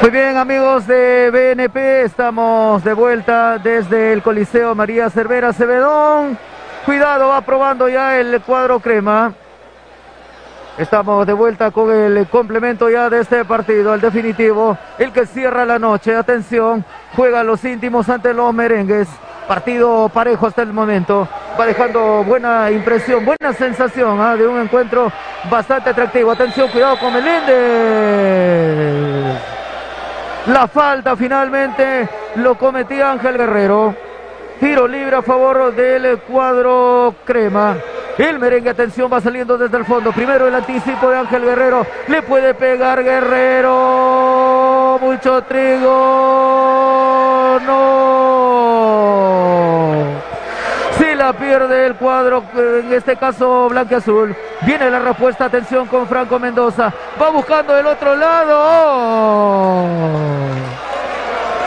[SPEAKER 1] Muy bien amigos de BNP, estamos de vuelta desde el Coliseo María Cervera Cebedón. Cuidado, va probando ya el cuadro crema. Estamos de vuelta con el complemento ya de este partido, el definitivo, el que cierra la noche. Atención, juega los íntimos ante los merengues. Partido parejo hasta el momento. Va dejando buena impresión, buena sensación ¿ah? de un encuentro bastante atractivo. Atención, cuidado con Meléndez. La falta finalmente lo cometía Ángel Guerrero. Tiro libre a favor del cuadro crema. El merengue, atención, va saliendo desde el fondo. Primero el anticipo de Ángel Guerrero. Le puede pegar Guerrero. Mucho trigo. No. Si la pierde el cuadro, en este caso Blanque Azul. Viene la respuesta, atención con Franco Mendoza. Va buscando el otro lado.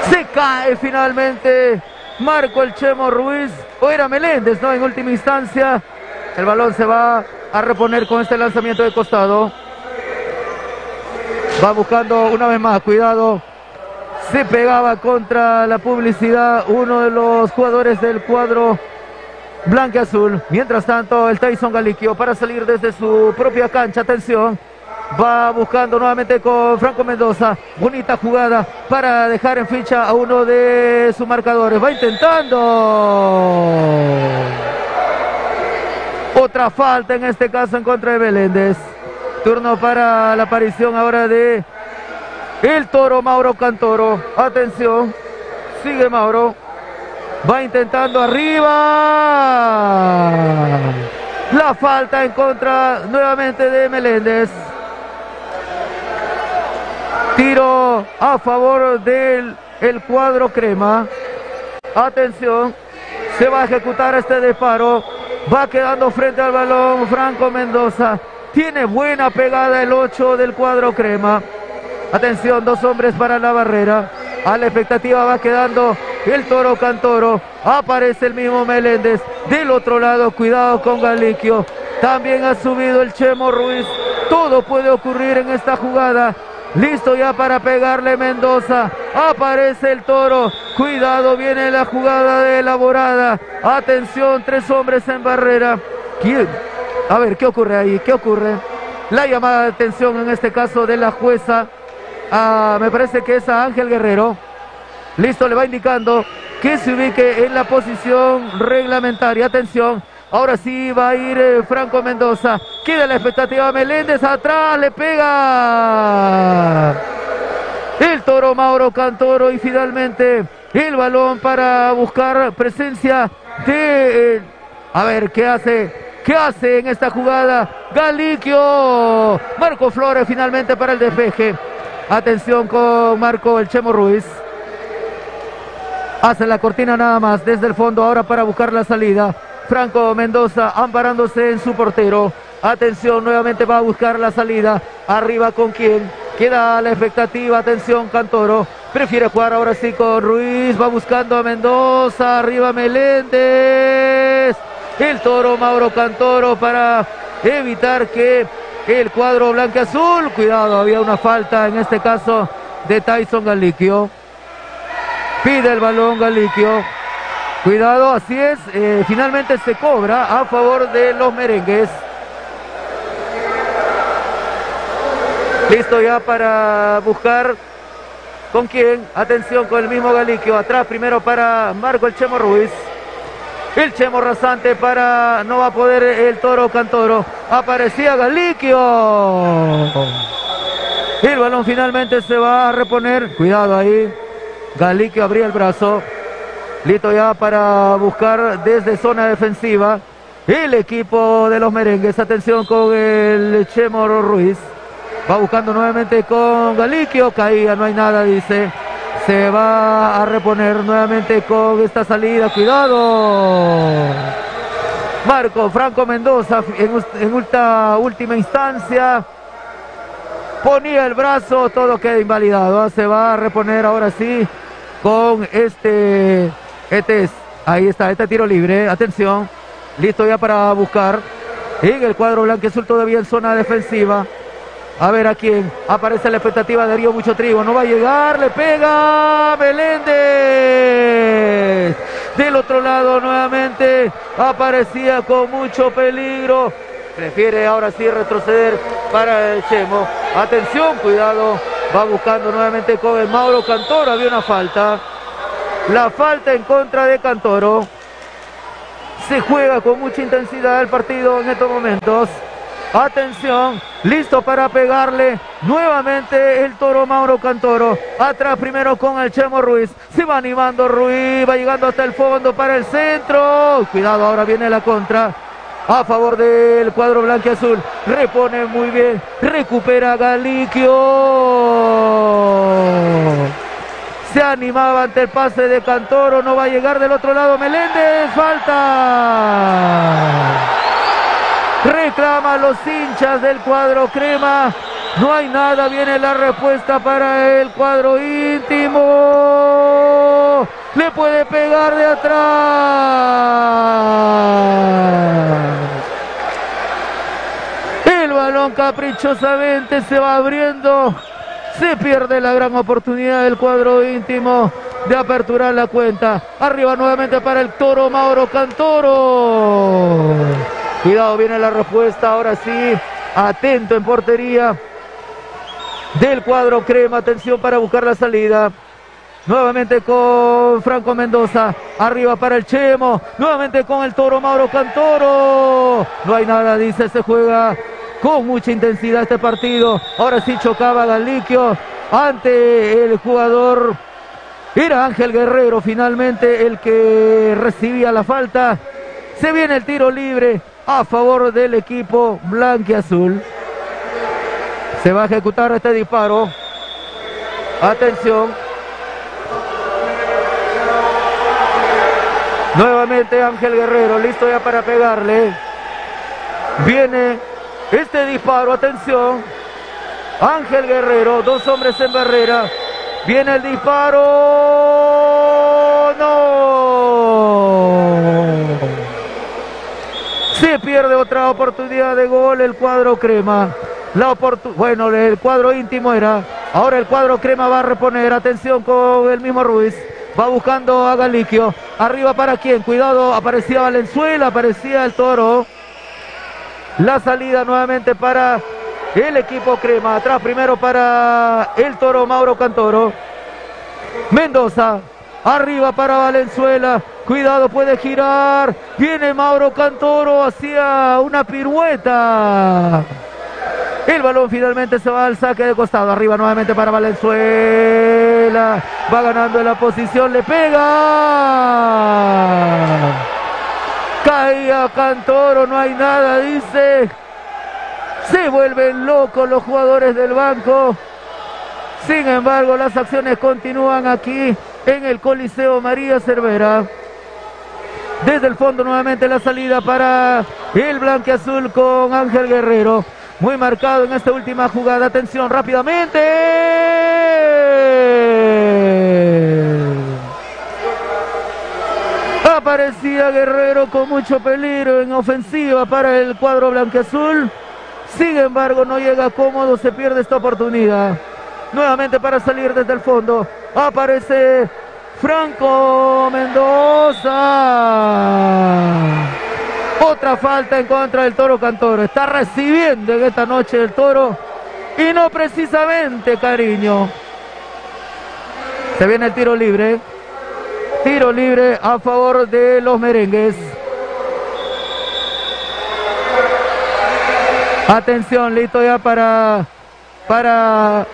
[SPEAKER 1] Se cae finalmente Marco el Chemo Ruiz. O era Meléndez, ¿no? En última instancia. El balón se va a reponer con este lanzamiento de costado. Va buscando una vez más, cuidado. Se pegaba contra la publicidad uno de los jugadores del cuadro blanca azul. Mientras tanto, el Tyson Galiquio para salir desde su propia cancha. Atención. Va buscando nuevamente con Franco Mendoza. Bonita jugada para dejar en ficha a uno de sus marcadores. Va intentando. Otra falta en este caso en contra de Beléndez. Turno para la aparición ahora de el toro Mauro Cantoro. Atención. Sigue Mauro. Va intentando arriba. La falta en contra nuevamente de Meléndez. Tiro a favor del el cuadro crema. Atención. Se va a ejecutar este disparo. Va quedando frente al balón Franco Mendoza. Tiene buena pegada el 8 del cuadro crema. Atención, dos hombres para la barrera. A la expectativa va quedando el toro Cantoro. Aparece el mismo Meléndez. Del otro lado, cuidado con Galiquio. También ha subido el Chemo Ruiz. Todo puede ocurrir en esta jugada. Listo ya para pegarle Mendoza. Aparece el toro. Cuidado, viene la jugada elaborada. Atención, tres hombres en barrera. ¿Quién? A ver, ¿qué ocurre ahí? ¿Qué ocurre? La llamada de atención en este caso de la jueza. me parece que es a Ángel Guerrero. Listo, le va indicando que se ubique en la posición reglamentaria. Atención. Ahora sí va a ir eh, Franco Mendoza. Queda la expectativa Meléndez atrás, le pega. El toro Mauro Cantoro y finalmente el balón para buscar presencia de... Eh, a ver, ¿qué hace? ¿Qué hace en esta jugada? Galiquio. Marco Flores finalmente para el despeje. Atención con Marco el Chemo Ruiz. Hace la cortina nada más desde el fondo ahora para buscar la salida. Franco Mendoza amparándose en su portero. Atención, nuevamente va a buscar la salida. Arriba con quién. Queda la expectativa. Atención, Cantoro. Prefiere jugar ahora sí con Ruiz. Va buscando a Mendoza. Arriba Meléndez. El toro Mauro Cantoro para evitar que el cuadro blanco azul. Cuidado, había una falta en este caso de Tyson Galiquio. Pide el balón Galiquio. Cuidado, así es. Eh, finalmente se cobra a favor de los merengues. Listo ya para buscar con quién. Atención con el mismo Galiquio. Atrás primero para Marco el Chemo Ruiz. El Chemo Rasante para no va a poder el Toro Cantoro. Aparecía Galiquio. El balón finalmente se va a reponer. Cuidado ahí. Galiquio abría el brazo. Listo ya para buscar desde zona defensiva el equipo de los merengues. Atención con el Chemoro Ruiz. Va buscando nuevamente con Galiquio. Caía, no hay nada, dice. Se va a reponer nuevamente con esta salida. Cuidado. Marco Franco Mendoza en, en última instancia. Ponía el brazo, todo queda invalidado. Se va a reponer ahora sí con este Este es, ahí está, este tiro libre. Atención. Listo ya para buscar. En el cuadro blanco todavía en zona defensiva. A ver a quién. Aparece la expectativa de Río Mucho Trigo. No va a llegar. Le pega Meléndez. Del otro lado nuevamente aparecía con mucho peligro. Prefiere ahora sí retroceder para el Chemo. Atención, cuidado. Va buscando nuevamente con el Mauro Cantoro. Había una falta. La falta en contra de Cantoro. Se juega con mucha intensidad el partido en estos momentos. Atención, listo para pegarle nuevamente el toro Mauro Cantoro. Atrás primero con el Chemo Ruiz. Se va animando Ruiz, va llegando hasta el fondo para el centro. Cuidado, ahora viene la contra. A favor del cuadro blanco azul. Repone muy bien. Recupera Galiquio. Se animaba ante el pase de Cantoro. No va a llegar del otro lado Meléndez. Falta. Reclama los hinchas del cuadro crema. No hay nada, viene la respuesta para el cuadro íntimo. Le puede pegar de atrás. El balón caprichosamente se va abriendo. Se pierde la gran oportunidad del cuadro íntimo de aperturar la cuenta. Arriba nuevamente para el toro Mauro Cantoro. Cuidado, viene la respuesta. Ahora sí, atento en portería del cuadro crema. Atención para buscar la salida. Nuevamente con Franco Mendoza. Arriba para el Chemo. Nuevamente con el toro Mauro Cantoro. No hay nada, dice, se juega con mucha intensidad este partido. Ahora sí chocaba Galiquio ante el jugador. Era Ángel Guerrero finalmente el que recibía la falta. Se viene el tiro libre a favor del equipo blanquiazul. Se va a ejecutar este disparo. Atención. Nuevamente Ángel Guerrero, listo ya para pegarle. Viene este disparo, atención. Ángel Guerrero, dos hombres en barrera. Viene el disparo. No. Se pierde otra oportunidad de gol el cuadro crema. La bueno, el cuadro íntimo era. Ahora el cuadro crema va a reponer. Atención con el mismo Ruiz. Va buscando a Galiquio. Arriba para quién. Cuidado. Aparecía Valenzuela. Aparecía el toro. La salida nuevamente para el equipo crema. Atrás primero para el toro Mauro Cantoro. Mendoza. Arriba para Valenzuela. Cuidado, puede girar. Viene Mauro Cantoro hacia una pirueta. El balón finalmente se va al saque de costado. Arriba nuevamente para Valenzuela. Va ganando la posición. Le pega. Caía Cantoro. No hay nada, dice. Se vuelven locos los jugadores del banco. Sin embargo, las acciones continúan aquí en el Coliseo María Cervera. Desde el fondo nuevamente la salida para el azul con Ángel Guerrero. Muy marcado en esta última jugada. Atención rápidamente. Aparecía Guerrero con mucho peligro en ofensiva para el cuadro azul. Sin embargo, no llega cómodo, se pierde esta oportunidad. Nuevamente para salir desde el fondo. Aparece Franco Mendoza. Otra falta en contra del Toro Cantoro. Está recibiendo en esta noche el Toro. Y no precisamente, cariño. Se viene el tiro libre. Tiro libre a favor de los merengues. Atención, listo ya para, para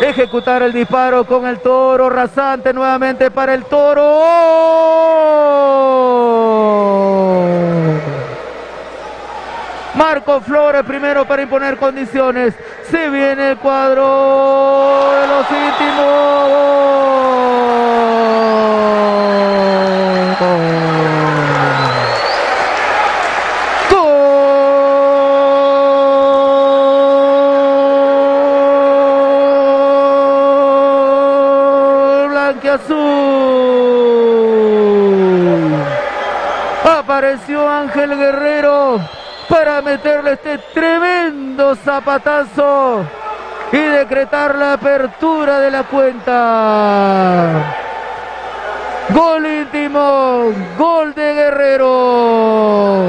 [SPEAKER 1] ejecutar el disparo con el toro rasante nuevamente para el toro. Marco Flores primero para imponer condiciones. Se viene el cuadro de los íntimos. Azul. Apareció Ángel Guerrero para meterle este tremendo zapatazo y decretar la apertura de la cuenta. Gol íntimo, gol de Guerrero.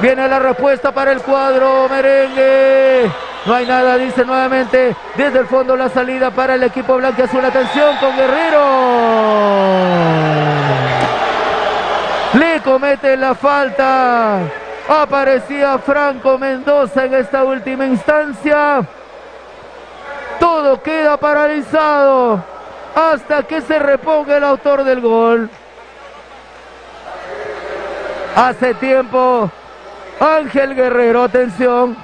[SPEAKER 1] Viene la respuesta para el cuadro merengue. No hay nada, dice nuevamente desde el fondo la salida para el equipo blanco azul. Atención con Guerrero. Le comete la falta. Aparecía Franco Mendoza en esta última instancia. Todo queda paralizado hasta que se reponga el autor del gol. Hace tiempo, Ángel Guerrero, atención,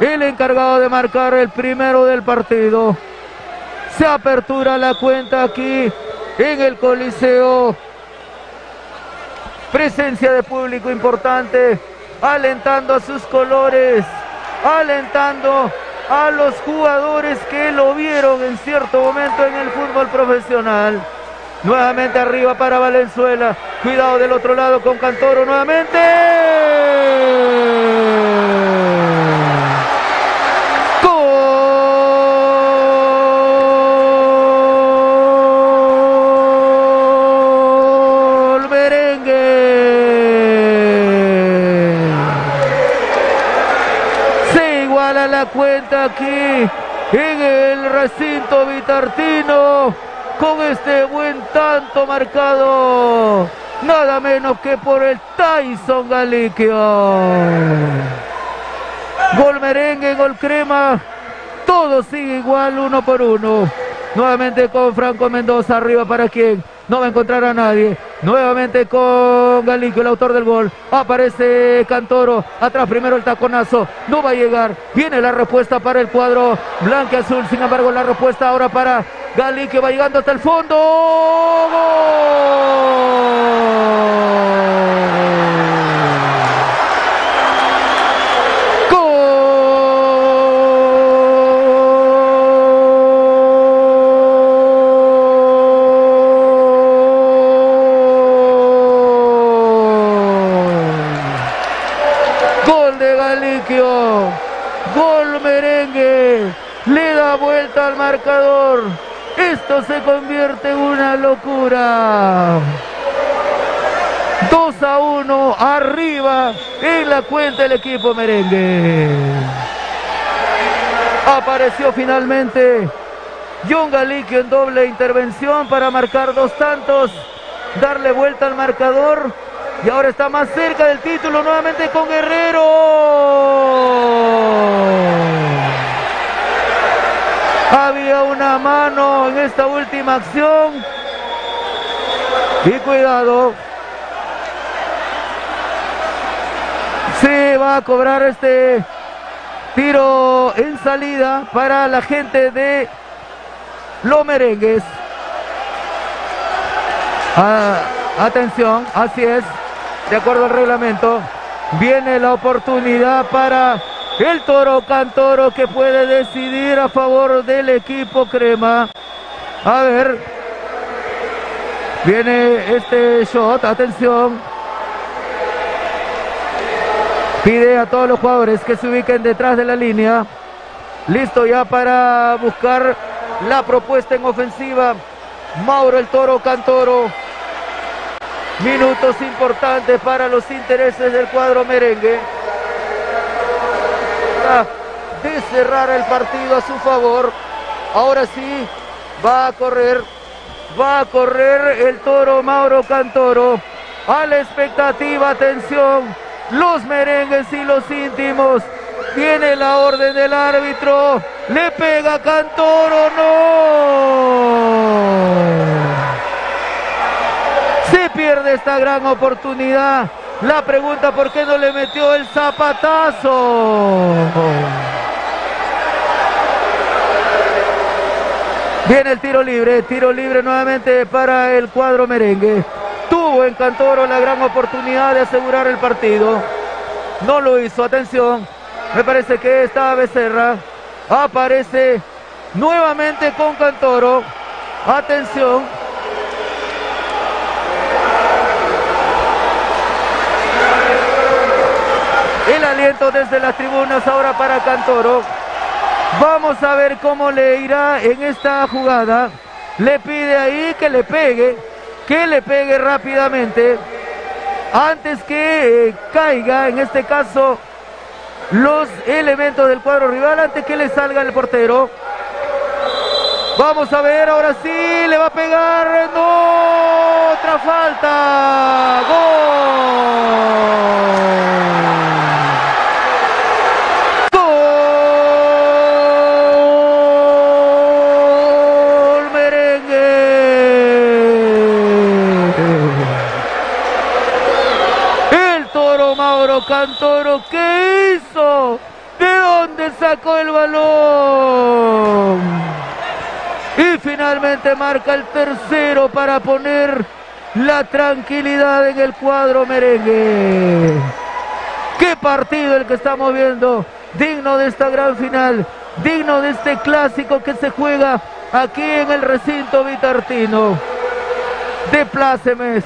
[SPEAKER 1] el encargado de marcar el primero del partido. Se apertura la cuenta aquí en el Coliseo. Presencia de público importante, alentando a sus colores, alentando a los jugadores que lo vieron en cierto momento en el fútbol profesional. Nuevamente arriba para Valenzuela. Cuidado del otro lado con Cantoro nuevamente. Cuenta aquí en el recinto Vitartino con este buen tanto marcado. Nada menos que por el Tyson Galiquio. Gol merengue, gol crema. Todo sigue igual uno por uno. Nuevamente con Franco Mendoza arriba para quien no va a encontrar a nadie. Nuevamente con Galiquio, el autor del gol. Aparece Cantoro. Atrás primero el taconazo. No va a llegar. Viene la respuesta para el cuadro blanco azul. Sin embargo, la respuesta ahora para Gali que va llegando hasta el fondo. Gol Vuelta al marcador. Esto se convierte en una locura. 2 a 1 arriba en la cuenta el equipo merengue. Apareció finalmente John Galiquio en doble intervención para marcar dos tantos, darle vuelta al marcador y ahora está más cerca del título nuevamente con Guerrero. Una mano en esta última acción. Y cuidado. Se va a cobrar este tiro en salida para la gente de los merengues. Ah, atención, así es. De acuerdo al reglamento. Viene la oportunidad para el Toro Cantoro que puede decidir a favor del equipo Crema. A ver. Viene este shot, atención. Pide a todos los jugadores que se ubiquen detrás de la línea. Listo ya para buscar la propuesta en ofensiva. Mauro el Toro Cantoro. Minutos importantes para los intereses del cuadro merengue de cerrar el partido a su favor. Ahora sí, va a correr, va a correr el toro Mauro Cantoro. A la expectativa, atención, los merengues y los íntimos. Tiene la orden del árbitro. Le pega Cantoro, no. Se pierde esta gran oportunidad. La pregunta, ¿por qué no le metió el zapatazo? Viene el tiro libre, tiro libre nuevamente para el cuadro merengue. Tuvo en Cantoro la gran oportunidad de asegurar el partido. No lo hizo, atención. Me parece que esta Becerra aparece nuevamente con Cantoro. Atención. Desde las tribunas ahora para Cantoro. Vamos a ver cómo le irá en esta jugada. Le pide ahí que le pegue, que le pegue rápidamente. Antes que eh, caiga, en este caso, los elementos del cuadro rival, antes que le salga el portero. Vamos a ver, ahora sí, le va a pegar. Otra falta. Gol. Gol merengue. El toro Mauro ¿qué hizo? ¿De dónde sacó el balón? Y finalmente marca el tercero para poner la tranquilidad en el cuadro merengue. Qué partido el que estamos viendo. Digno de esta gran final. Digno de este clásico que se juega aquí en el recinto vitartino. De plácemes.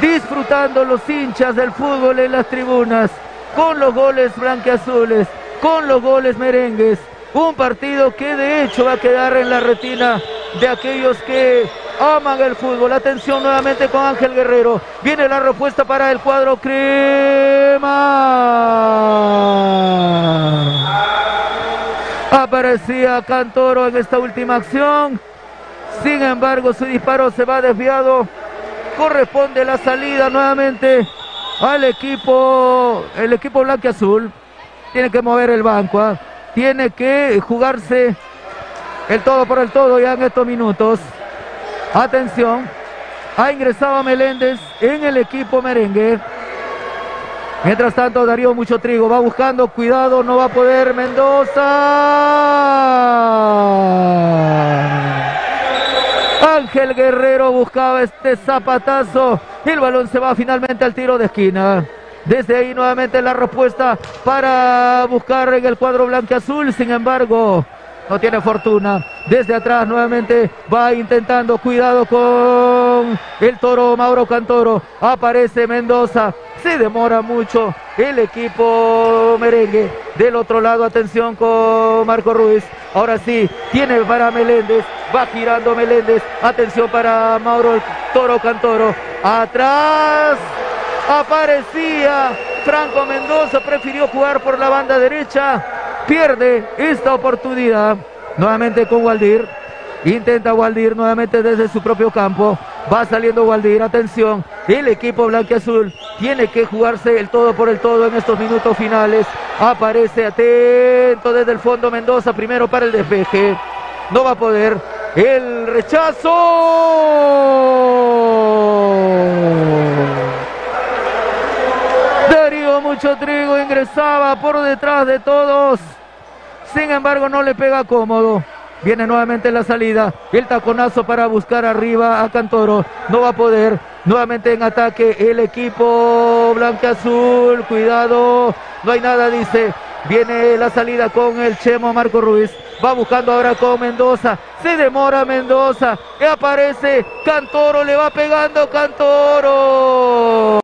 [SPEAKER 1] Disfrutando los hinchas del fútbol en las tribunas. Con los goles blanqueazules. Con los goles merengues un partido que de hecho va a quedar en la retina de aquellos que aman el fútbol. Atención nuevamente con Ángel Guerrero. Viene la respuesta para el cuadro crema. Aparecía Cantoro en esta última acción. Sin embargo, su disparo se va desviado. Corresponde la salida nuevamente al equipo, el equipo blanco azul. Tiene que mover el banco. ¿ah? tiene que jugarse el todo por el todo ya en estos minutos. Atención, ha ingresado Meléndez en el equipo merengue. Mientras tanto, Darío Mucho Trigo va buscando, cuidado, no va a poder Mendoza. Ángel Guerrero buscaba este zapatazo. El balón se va finalmente al tiro de esquina. Desde ahí nuevamente la respuesta para buscar en el cuadro blanco azul. Sin embargo, no tiene fortuna. Desde atrás nuevamente va intentando. Cuidado con el toro Mauro Cantoro. Aparece Mendoza. Se demora mucho el equipo merengue. Del otro lado, atención con Marco Ruiz. Ahora sí, tiene para Meléndez. Va girando Meléndez. Atención para Mauro Toro Cantoro. Atrás aparecía Franco Mendoza, prefirió jugar por la banda derecha, pierde esta oportunidad, nuevamente con Waldir, intenta Waldir nuevamente desde su propio campo, va saliendo Waldir, atención, el equipo blanqueazul tiene que jugarse el todo por el todo en estos minutos finales, aparece atento desde el fondo Mendoza, primero para el despeje, no va a poder, el rechazo. Mucho Trigo ingresaba por detrás de todos. Sin embargo, no le pega cómodo. Viene nuevamente la salida. El taconazo para buscar arriba a Cantoro. No va a poder. Nuevamente en ataque el equipo blanca-azul. Cuidado. No hay nada, dice. Viene la salida con el Chemo Marco Ruiz. Va buscando ahora con Mendoza. Se demora Mendoza. Y aparece Cantoro. Le va pegando Cantoro.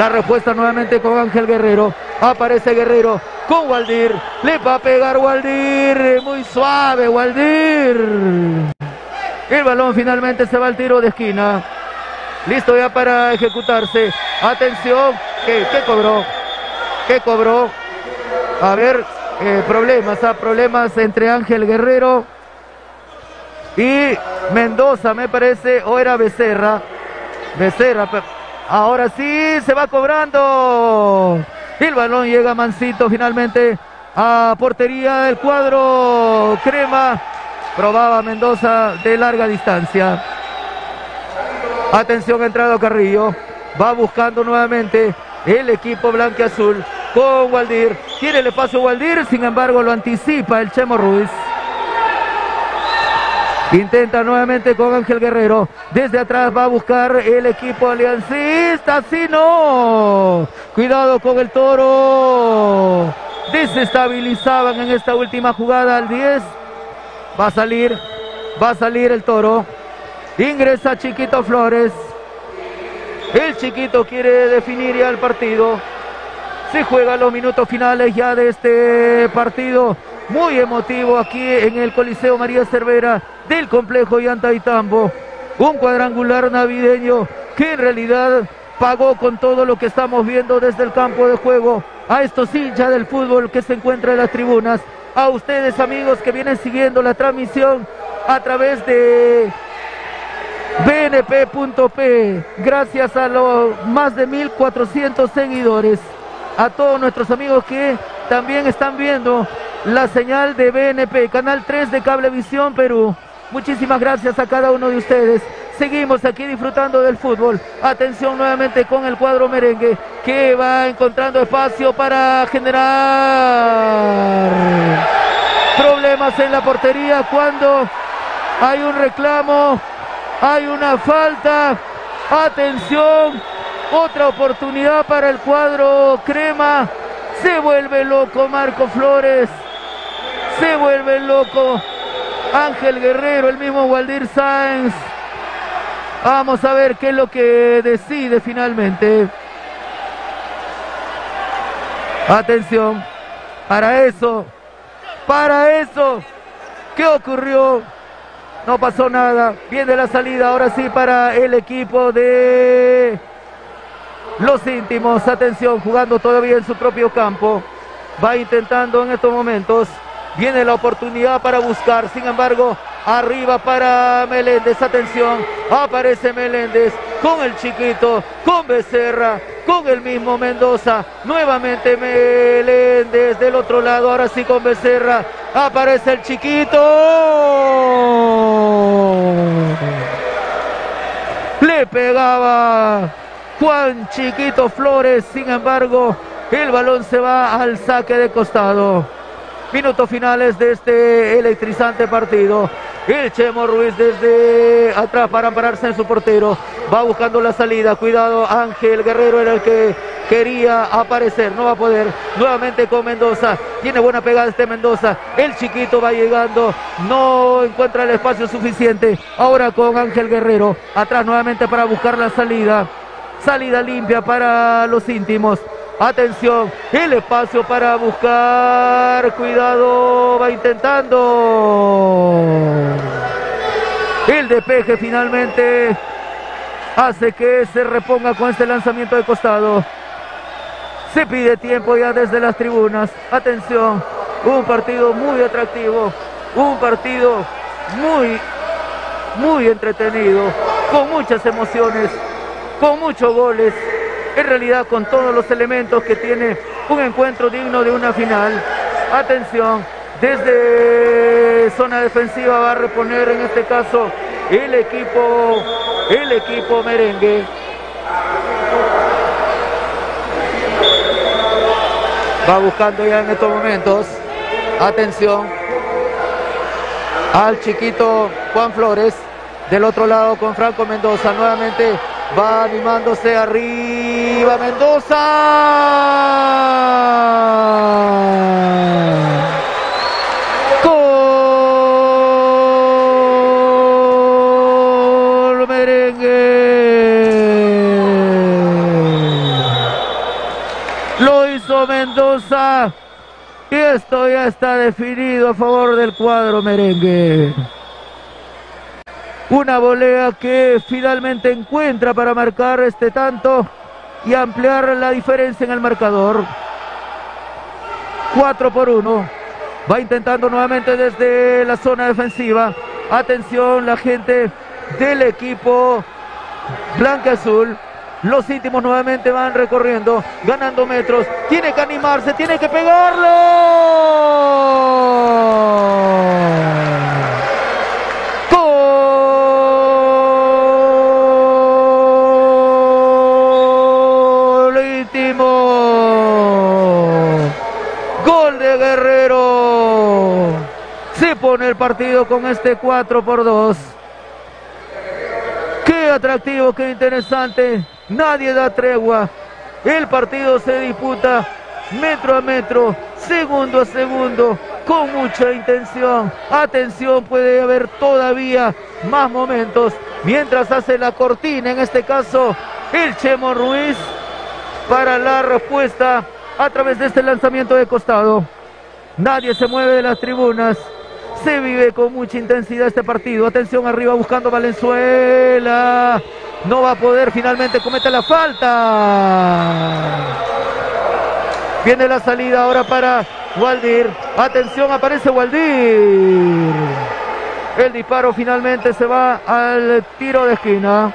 [SPEAKER 1] La respuesta nuevamente con Ángel Guerrero. Aparece Guerrero con Waldir. Le va a pegar Waldir. Muy suave Waldir. El balón finalmente se va al tiro de esquina. Listo ya para ejecutarse. Atención. ¿Qué, cobró? ¿Qué cobró? A ver, eh, problemas, ¿ah? problemas entre Ángel Guerrero y Mendoza, me parece, o era Becerra. Becerra, Ahora sí, se va cobrando. El balón llega Mancito finalmente a portería del cuadro crema. Probaba Mendoza de larga distancia. Atención, entrado Carrillo. Va buscando nuevamente el equipo blanque-azul con Waldir. Tiene el paso Waldir, sin embargo lo anticipa el Chemo Ruiz. Intenta nuevamente con Ángel Guerrero. Desde atrás va a buscar el equipo aliancista. Si no. Cuidado con el toro. Desestabilizaban en esta última jugada al 10. Va a salir. Va a salir el toro. Ingresa Chiquito Flores. El chiquito quiere definir ya el partido. Se juega los minutos finales ya de este partido muy emotivo aquí en el Coliseo María Cervera del complejo Yantaitambo. Un cuadrangular navideño que en realidad pagó con todo lo que estamos viendo desde el campo de juego a estos hinchas del fútbol que se encuentran en las tribunas, a ustedes amigos que vienen siguiendo la transmisión a través de bnp.p, gracias a los más de 1400 seguidores, a todos nuestros amigos que también están viendo la señal de BNP, Canal 3 de Cablevisión Perú. Muchísimas gracias a cada uno de ustedes. Seguimos aquí disfrutando del fútbol. Atención nuevamente con el cuadro merengue que va encontrando espacio para generar problemas en la portería cuando hay un reclamo, hay una falta. Atención, otra oportunidad para el cuadro crema. Se vuelve loco Marco Flores. Se vuelve loco Ángel Guerrero, el mismo Waldir Sáenz. Vamos a ver qué es lo que decide finalmente. Atención. Para eso. Para eso. ¿Qué ocurrió? No pasó nada. Viene la salida ahora sí para el equipo de los íntimos. Atención, jugando todavía en su propio campo. Va intentando en estos momentos. Viene la oportunidad para buscar. Sin embargo, arriba para Meléndez. Atención, aparece Meléndez con el chiquito, con Becerra, con el mismo Mendoza. Nuevamente Meléndez del otro lado. Ahora sí con Becerra. Aparece el chiquito. Le pegaba Juan Chiquito Flores. Sin embargo, el balón se va al saque de costado. Minutos finales de este electrizante partido. El Chemo Ruiz desde atrás para ampararse en su portero. Va buscando la salida. Cuidado, Ángel Guerrero era el que quería aparecer. No va a poder. Nuevamente con Mendoza. Tiene buena pegada este Mendoza. El chiquito va llegando. No encuentra el espacio suficiente. Ahora con Ángel Guerrero. Atrás nuevamente para buscar la salida. Salida limpia para los íntimos. Atención, el espacio para buscar. Cuidado, va intentando. El despeje finalmente hace que se reponga con este lanzamiento de costado. Se pide tiempo ya desde las tribunas. Atención, un partido muy atractivo. Un partido muy, muy entretenido. Con muchas emociones. Con muchos goles en realidad con todos los elementos que tiene un encuentro digno de una final. Atención, desde zona defensiva va a reponer en este caso el equipo, el equipo merengue. Va buscando ya en estos momentos. Atención al chiquito Juan Flores. Del otro lado con Franco Mendoza. Nuevamente Va animándose arriba Mendoza. Gol merengue. Lo hizo Mendoza. Y esto ya está definido a favor del cuadro merengue. Una volea que finalmente encuentra para marcar este tanto y ampliar la diferencia en el marcador. 4 por 1. Va intentando nuevamente desde la zona defensiva. Atención la gente del equipo Blanca Azul. Los íntimos nuevamente van recorriendo, ganando metros. Tiene que animarse, tiene que pegarlo. El partido con este 4 por 2. Qué atractivo, qué interesante. Nadie da tregua. El partido se disputa metro a metro, segundo a segundo, con mucha intención. Atención, puede haber todavía más momentos. Mientras hace la cortina, en este caso, el Chemo Ruiz, para la respuesta a través de este lanzamiento de costado. Nadie se mueve de las tribunas. Se vive con mucha intensidad este partido. Atención arriba buscando Valenzuela. No va a poder, finalmente comete la falta. Viene la salida ahora para Waldir. Atención, aparece Waldir. El disparo finalmente se va al tiro de esquina.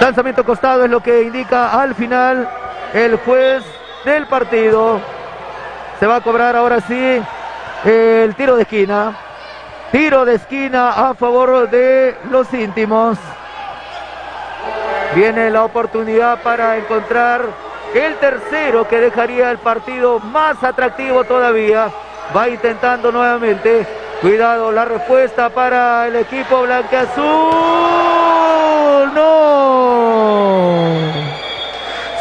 [SPEAKER 1] Lanzamiento costado es lo que indica al final el juez del partido. Se va a cobrar ahora sí el tiro de esquina. Tiro de esquina a favor de los íntimos. Viene la oportunidad para encontrar el tercero que dejaría el partido más atractivo todavía. Va intentando nuevamente. Cuidado la respuesta para el equipo blanqueazul. No.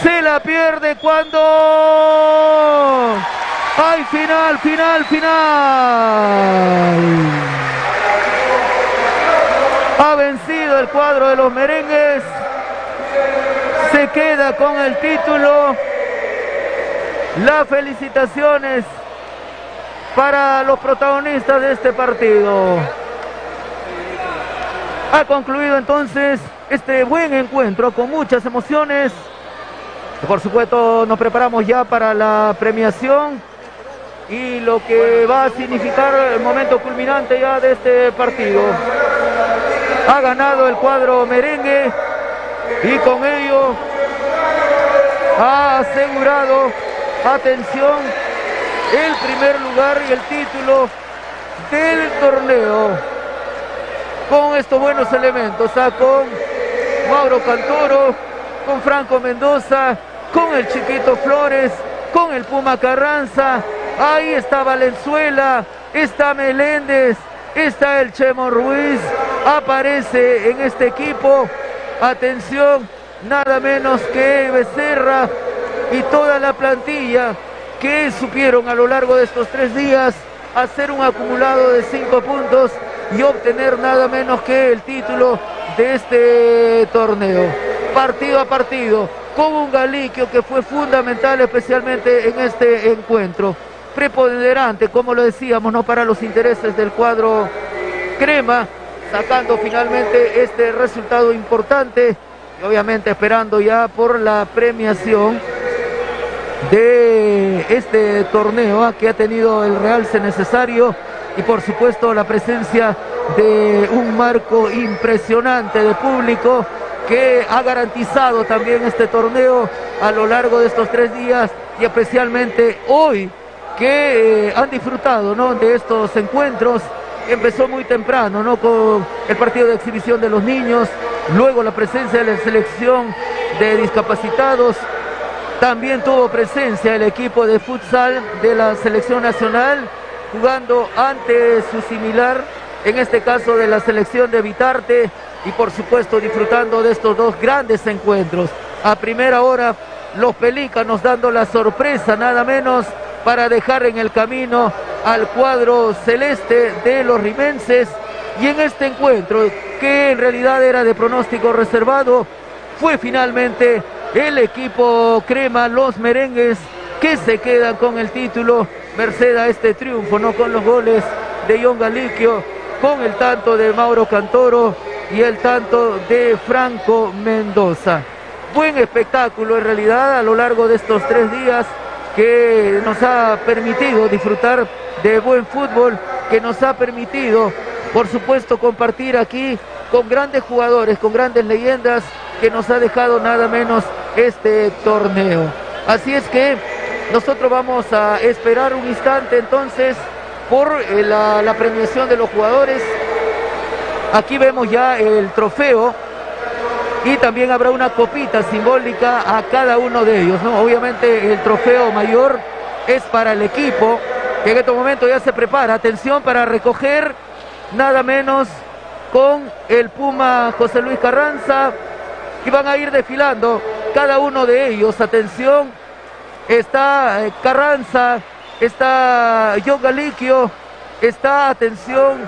[SPEAKER 1] Se la pierde cuando ¡Ay, final, final, final! Ha vencido el cuadro de los merengues. Se queda con el título. Las felicitaciones para los protagonistas de este partido. Ha concluido entonces este buen encuentro con muchas emociones. Por supuesto nos preparamos ya para la premiación y lo que va a significar el momento culminante ya de este partido. Ha ganado el cuadro merengue y con ello ha asegurado, atención, el primer lugar y el título del torneo. Con estos buenos elementos, ¿ah? con Mauro Cantoro, con Franco Mendoza, con el Chiquito Flores, con el Puma Carranza, Ahí está Valenzuela, está Meléndez, está el Chemo Ruiz. Aparece en este equipo, atención, nada menos que Becerra y toda la plantilla que supieron a lo largo de estos tres días hacer un acumulado de cinco puntos y obtener nada menos que el título de este torneo. Partido a partido, con un Galiquio que fue fundamental especialmente en este encuentro preponderante, como lo decíamos, no para los intereses del cuadro crema, sacando finalmente este resultado importante y obviamente esperando ya por la premiación de este torneo que ha tenido el realce necesario y por supuesto la presencia de un marco impresionante de público que ha garantizado también este torneo a lo largo de estos tres días y especialmente hoy que eh, han disfrutado ¿no? de estos encuentros. Empezó muy temprano ¿no? con el partido de exhibición de los niños, luego la presencia de la selección de discapacitados. También tuvo presencia el equipo de futsal de la selección nacional, jugando ante su similar, en este caso de la selección de Vitarte, y por supuesto disfrutando de estos dos grandes encuentros. A primera hora, los Pelícanos dando la sorpresa, nada menos para dejar en el camino al cuadro celeste de los rimenses. Y en este encuentro, que en realidad era de pronóstico reservado, fue finalmente el equipo crema, los merengues, que se quedan con el título, merced a este triunfo, no con los goles de John Galiquio, con el tanto de Mauro Cantoro y el tanto de Franco Mendoza. Buen espectáculo en realidad a lo largo de estos tres días que nos ha permitido disfrutar de buen fútbol, que nos ha permitido, por supuesto, compartir aquí con grandes jugadores, con grandes leyendas, que nos ha dejado nada menos este torneo. Así es que nosotros vamos a esperar un instante entonces por eh, la, la premiación de los jugadores. Aquí vemos ya el trofeo y también habrá una copita simbólica a cada uno de ellos. ¿no? Obviamente el trofeo mayor es para el equipo que en este momento ya se prepara. Atención para recoger nada menos con el Puma José Luis Carranza y van a ir desfilando cada uno de ellos. Atención, está eh, Carranza, está John Galiquio, está, atención,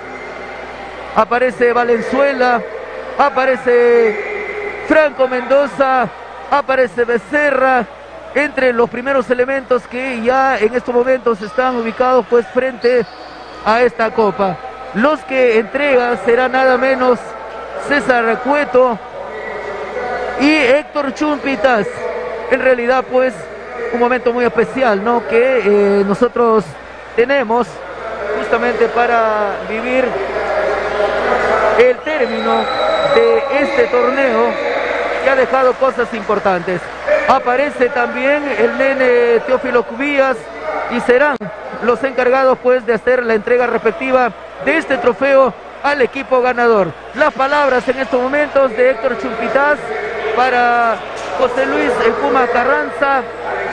[SPEAKER 1] aparece Valenzuela, aparece Franco Mendoza, aparece Becerra, entre los primeros elementos que ya en estos momentos están ubicados pues frente a esta copa. Los que entregan será nada menos César Cueto y Héctor Chumpitas. En realidad pues un momento muy especial, ¿no? Que eh, nosotros tenemos justamente para vivir el término de este torneo que ha dejado cosas importantes. Aparece también el nene Teófilo Cubías y serán los encargados pues de hacer la entrega respectiva de este trofeo al equipo ganador. Las palabras en estos momentos de Héctor Chumpitas para José Luis Puma Carranza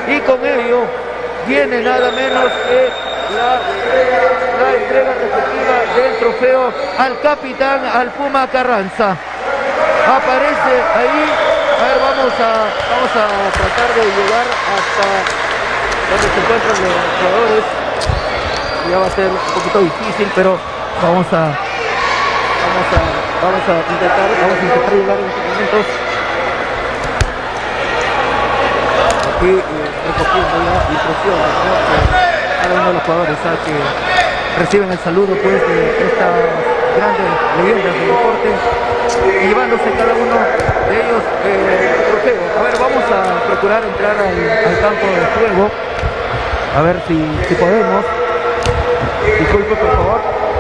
[SPEAKER 1] y con ello viene nada menos que la, la entrega respectiva del trofeo al capitán Al Puma Carranza. Aparece ahí, a ver, vamos a, vamos a tratar de llegar hasta donde se encuentran los jugadores. Ya va a ser un poquito difícil, pero vamos a, vamos a, vamos a intentar, vamos a intentar llegar en estos momentos. Aquí eh, recogiendo ya impresiones, ¿no? Cada uno de los jugadores ¿sabes? que reciben el saludo pues de estas grandes leyendas del deporte llevándose cada uno de ellos eh, trofeo. A ver, vamos a procurar entrar al, al campo de juego. A ver si, si podemos. Disculpe, por favor.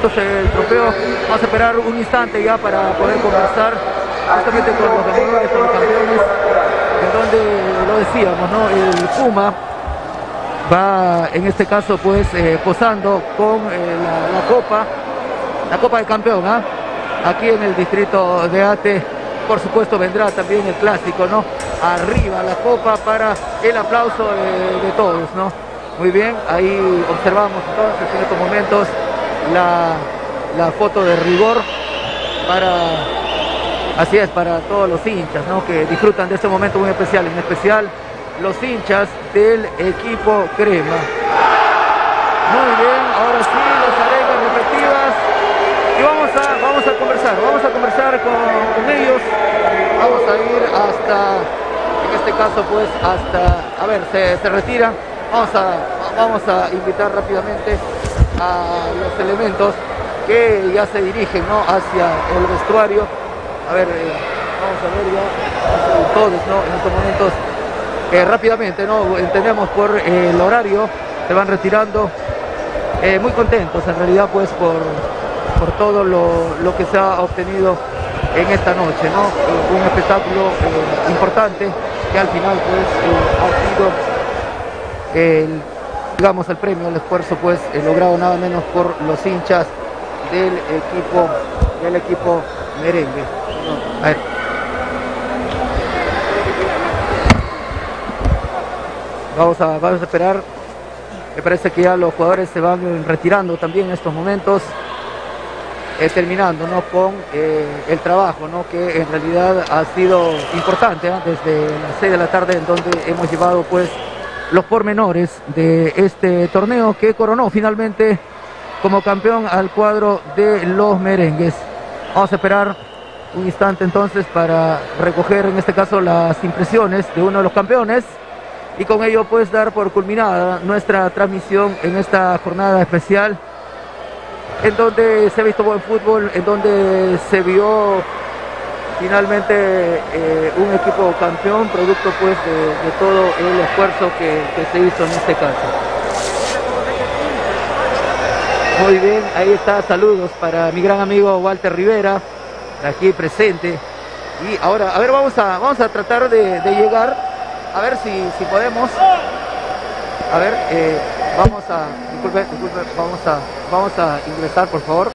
[SPEAKER 1] Momentos el trofeo. Vamos a esperar un instante ya para poder conversar justamente con los ganadores, con los campeones, en donde lo decíamos, ¿no? El Puma va en este caso pues eh, posando con eh, la, la copa, la copa de campeón, ¿ah? Aquí en el distrito de Ate, por supuesto vendrá también el clásico, ¿no? Arriba la copa para el aplauso de, de todos, ¿no? Muy bien, ahí observamos entonces en estos momentos la, la foto de rigor para, así es, para todos los hinchas, ¿no? Que disfrutan de este momento muy especial, en especial los hinchas del equipo Crema. Muy bien, ahora sí, las arenas respectivas. Y vamos a, vamos a conversar, vamos a conversar con, con ellos. Vamos a ir hasta, en este caso pues hasta, a ver, se, se retira. Vamos a, vamos a invitar rápidamente a los elementos que ya se dirigen ¿no? hacia el vestuario. A ver, eh, vamos a ver ya todos ¿no? en estos momentos. Rápidamente, ¿no? entendemos por eh, el horario, se van retirando. Eh, muy contentos en realidad pues por, por todo lo, lo que se ha obtenido en esta noche, ¿no? Un espectáculo importante que al final pues ha sido el, digamos, el premio, el esfuerzo pues eh, logrado nada menos por los hinchas del equipo, del equipo merengue. Vamos a, vamos a esperar. Me parece que ya los jugadores se van retirando también en estos momentos. Eh, terminando ¿no? con eh, el trabajo ¿no? que en realidad ha sido importante ¿eh? desde las 6 de la tarde en donde hemos llevado pues los pormenores de este torneo que coronó finalmente como campeón al cuadro de los merengues. Vamos a esperar un instante entonces para recoger en este caso las impresiones de uno de los campeones y con ello pues dar por culminada nuestra transmisión en esta jornada especial en donde se ha visto buen fútbol, en donde se vio finalmente eh, un equipo campeón, producto pues de, todo el esfuerzo que, se hizo en este caso. Muy bien, ahí está, saludos para mi gran amigo Walter Rivera, aquí presente. Y ahora, a ver, vamos a, vamos a tratar de, de llegar, a ver si, si podemos. A ver, eh, vamos a disculpe, disculpe, vamos a, vamos a ingresar, por favor.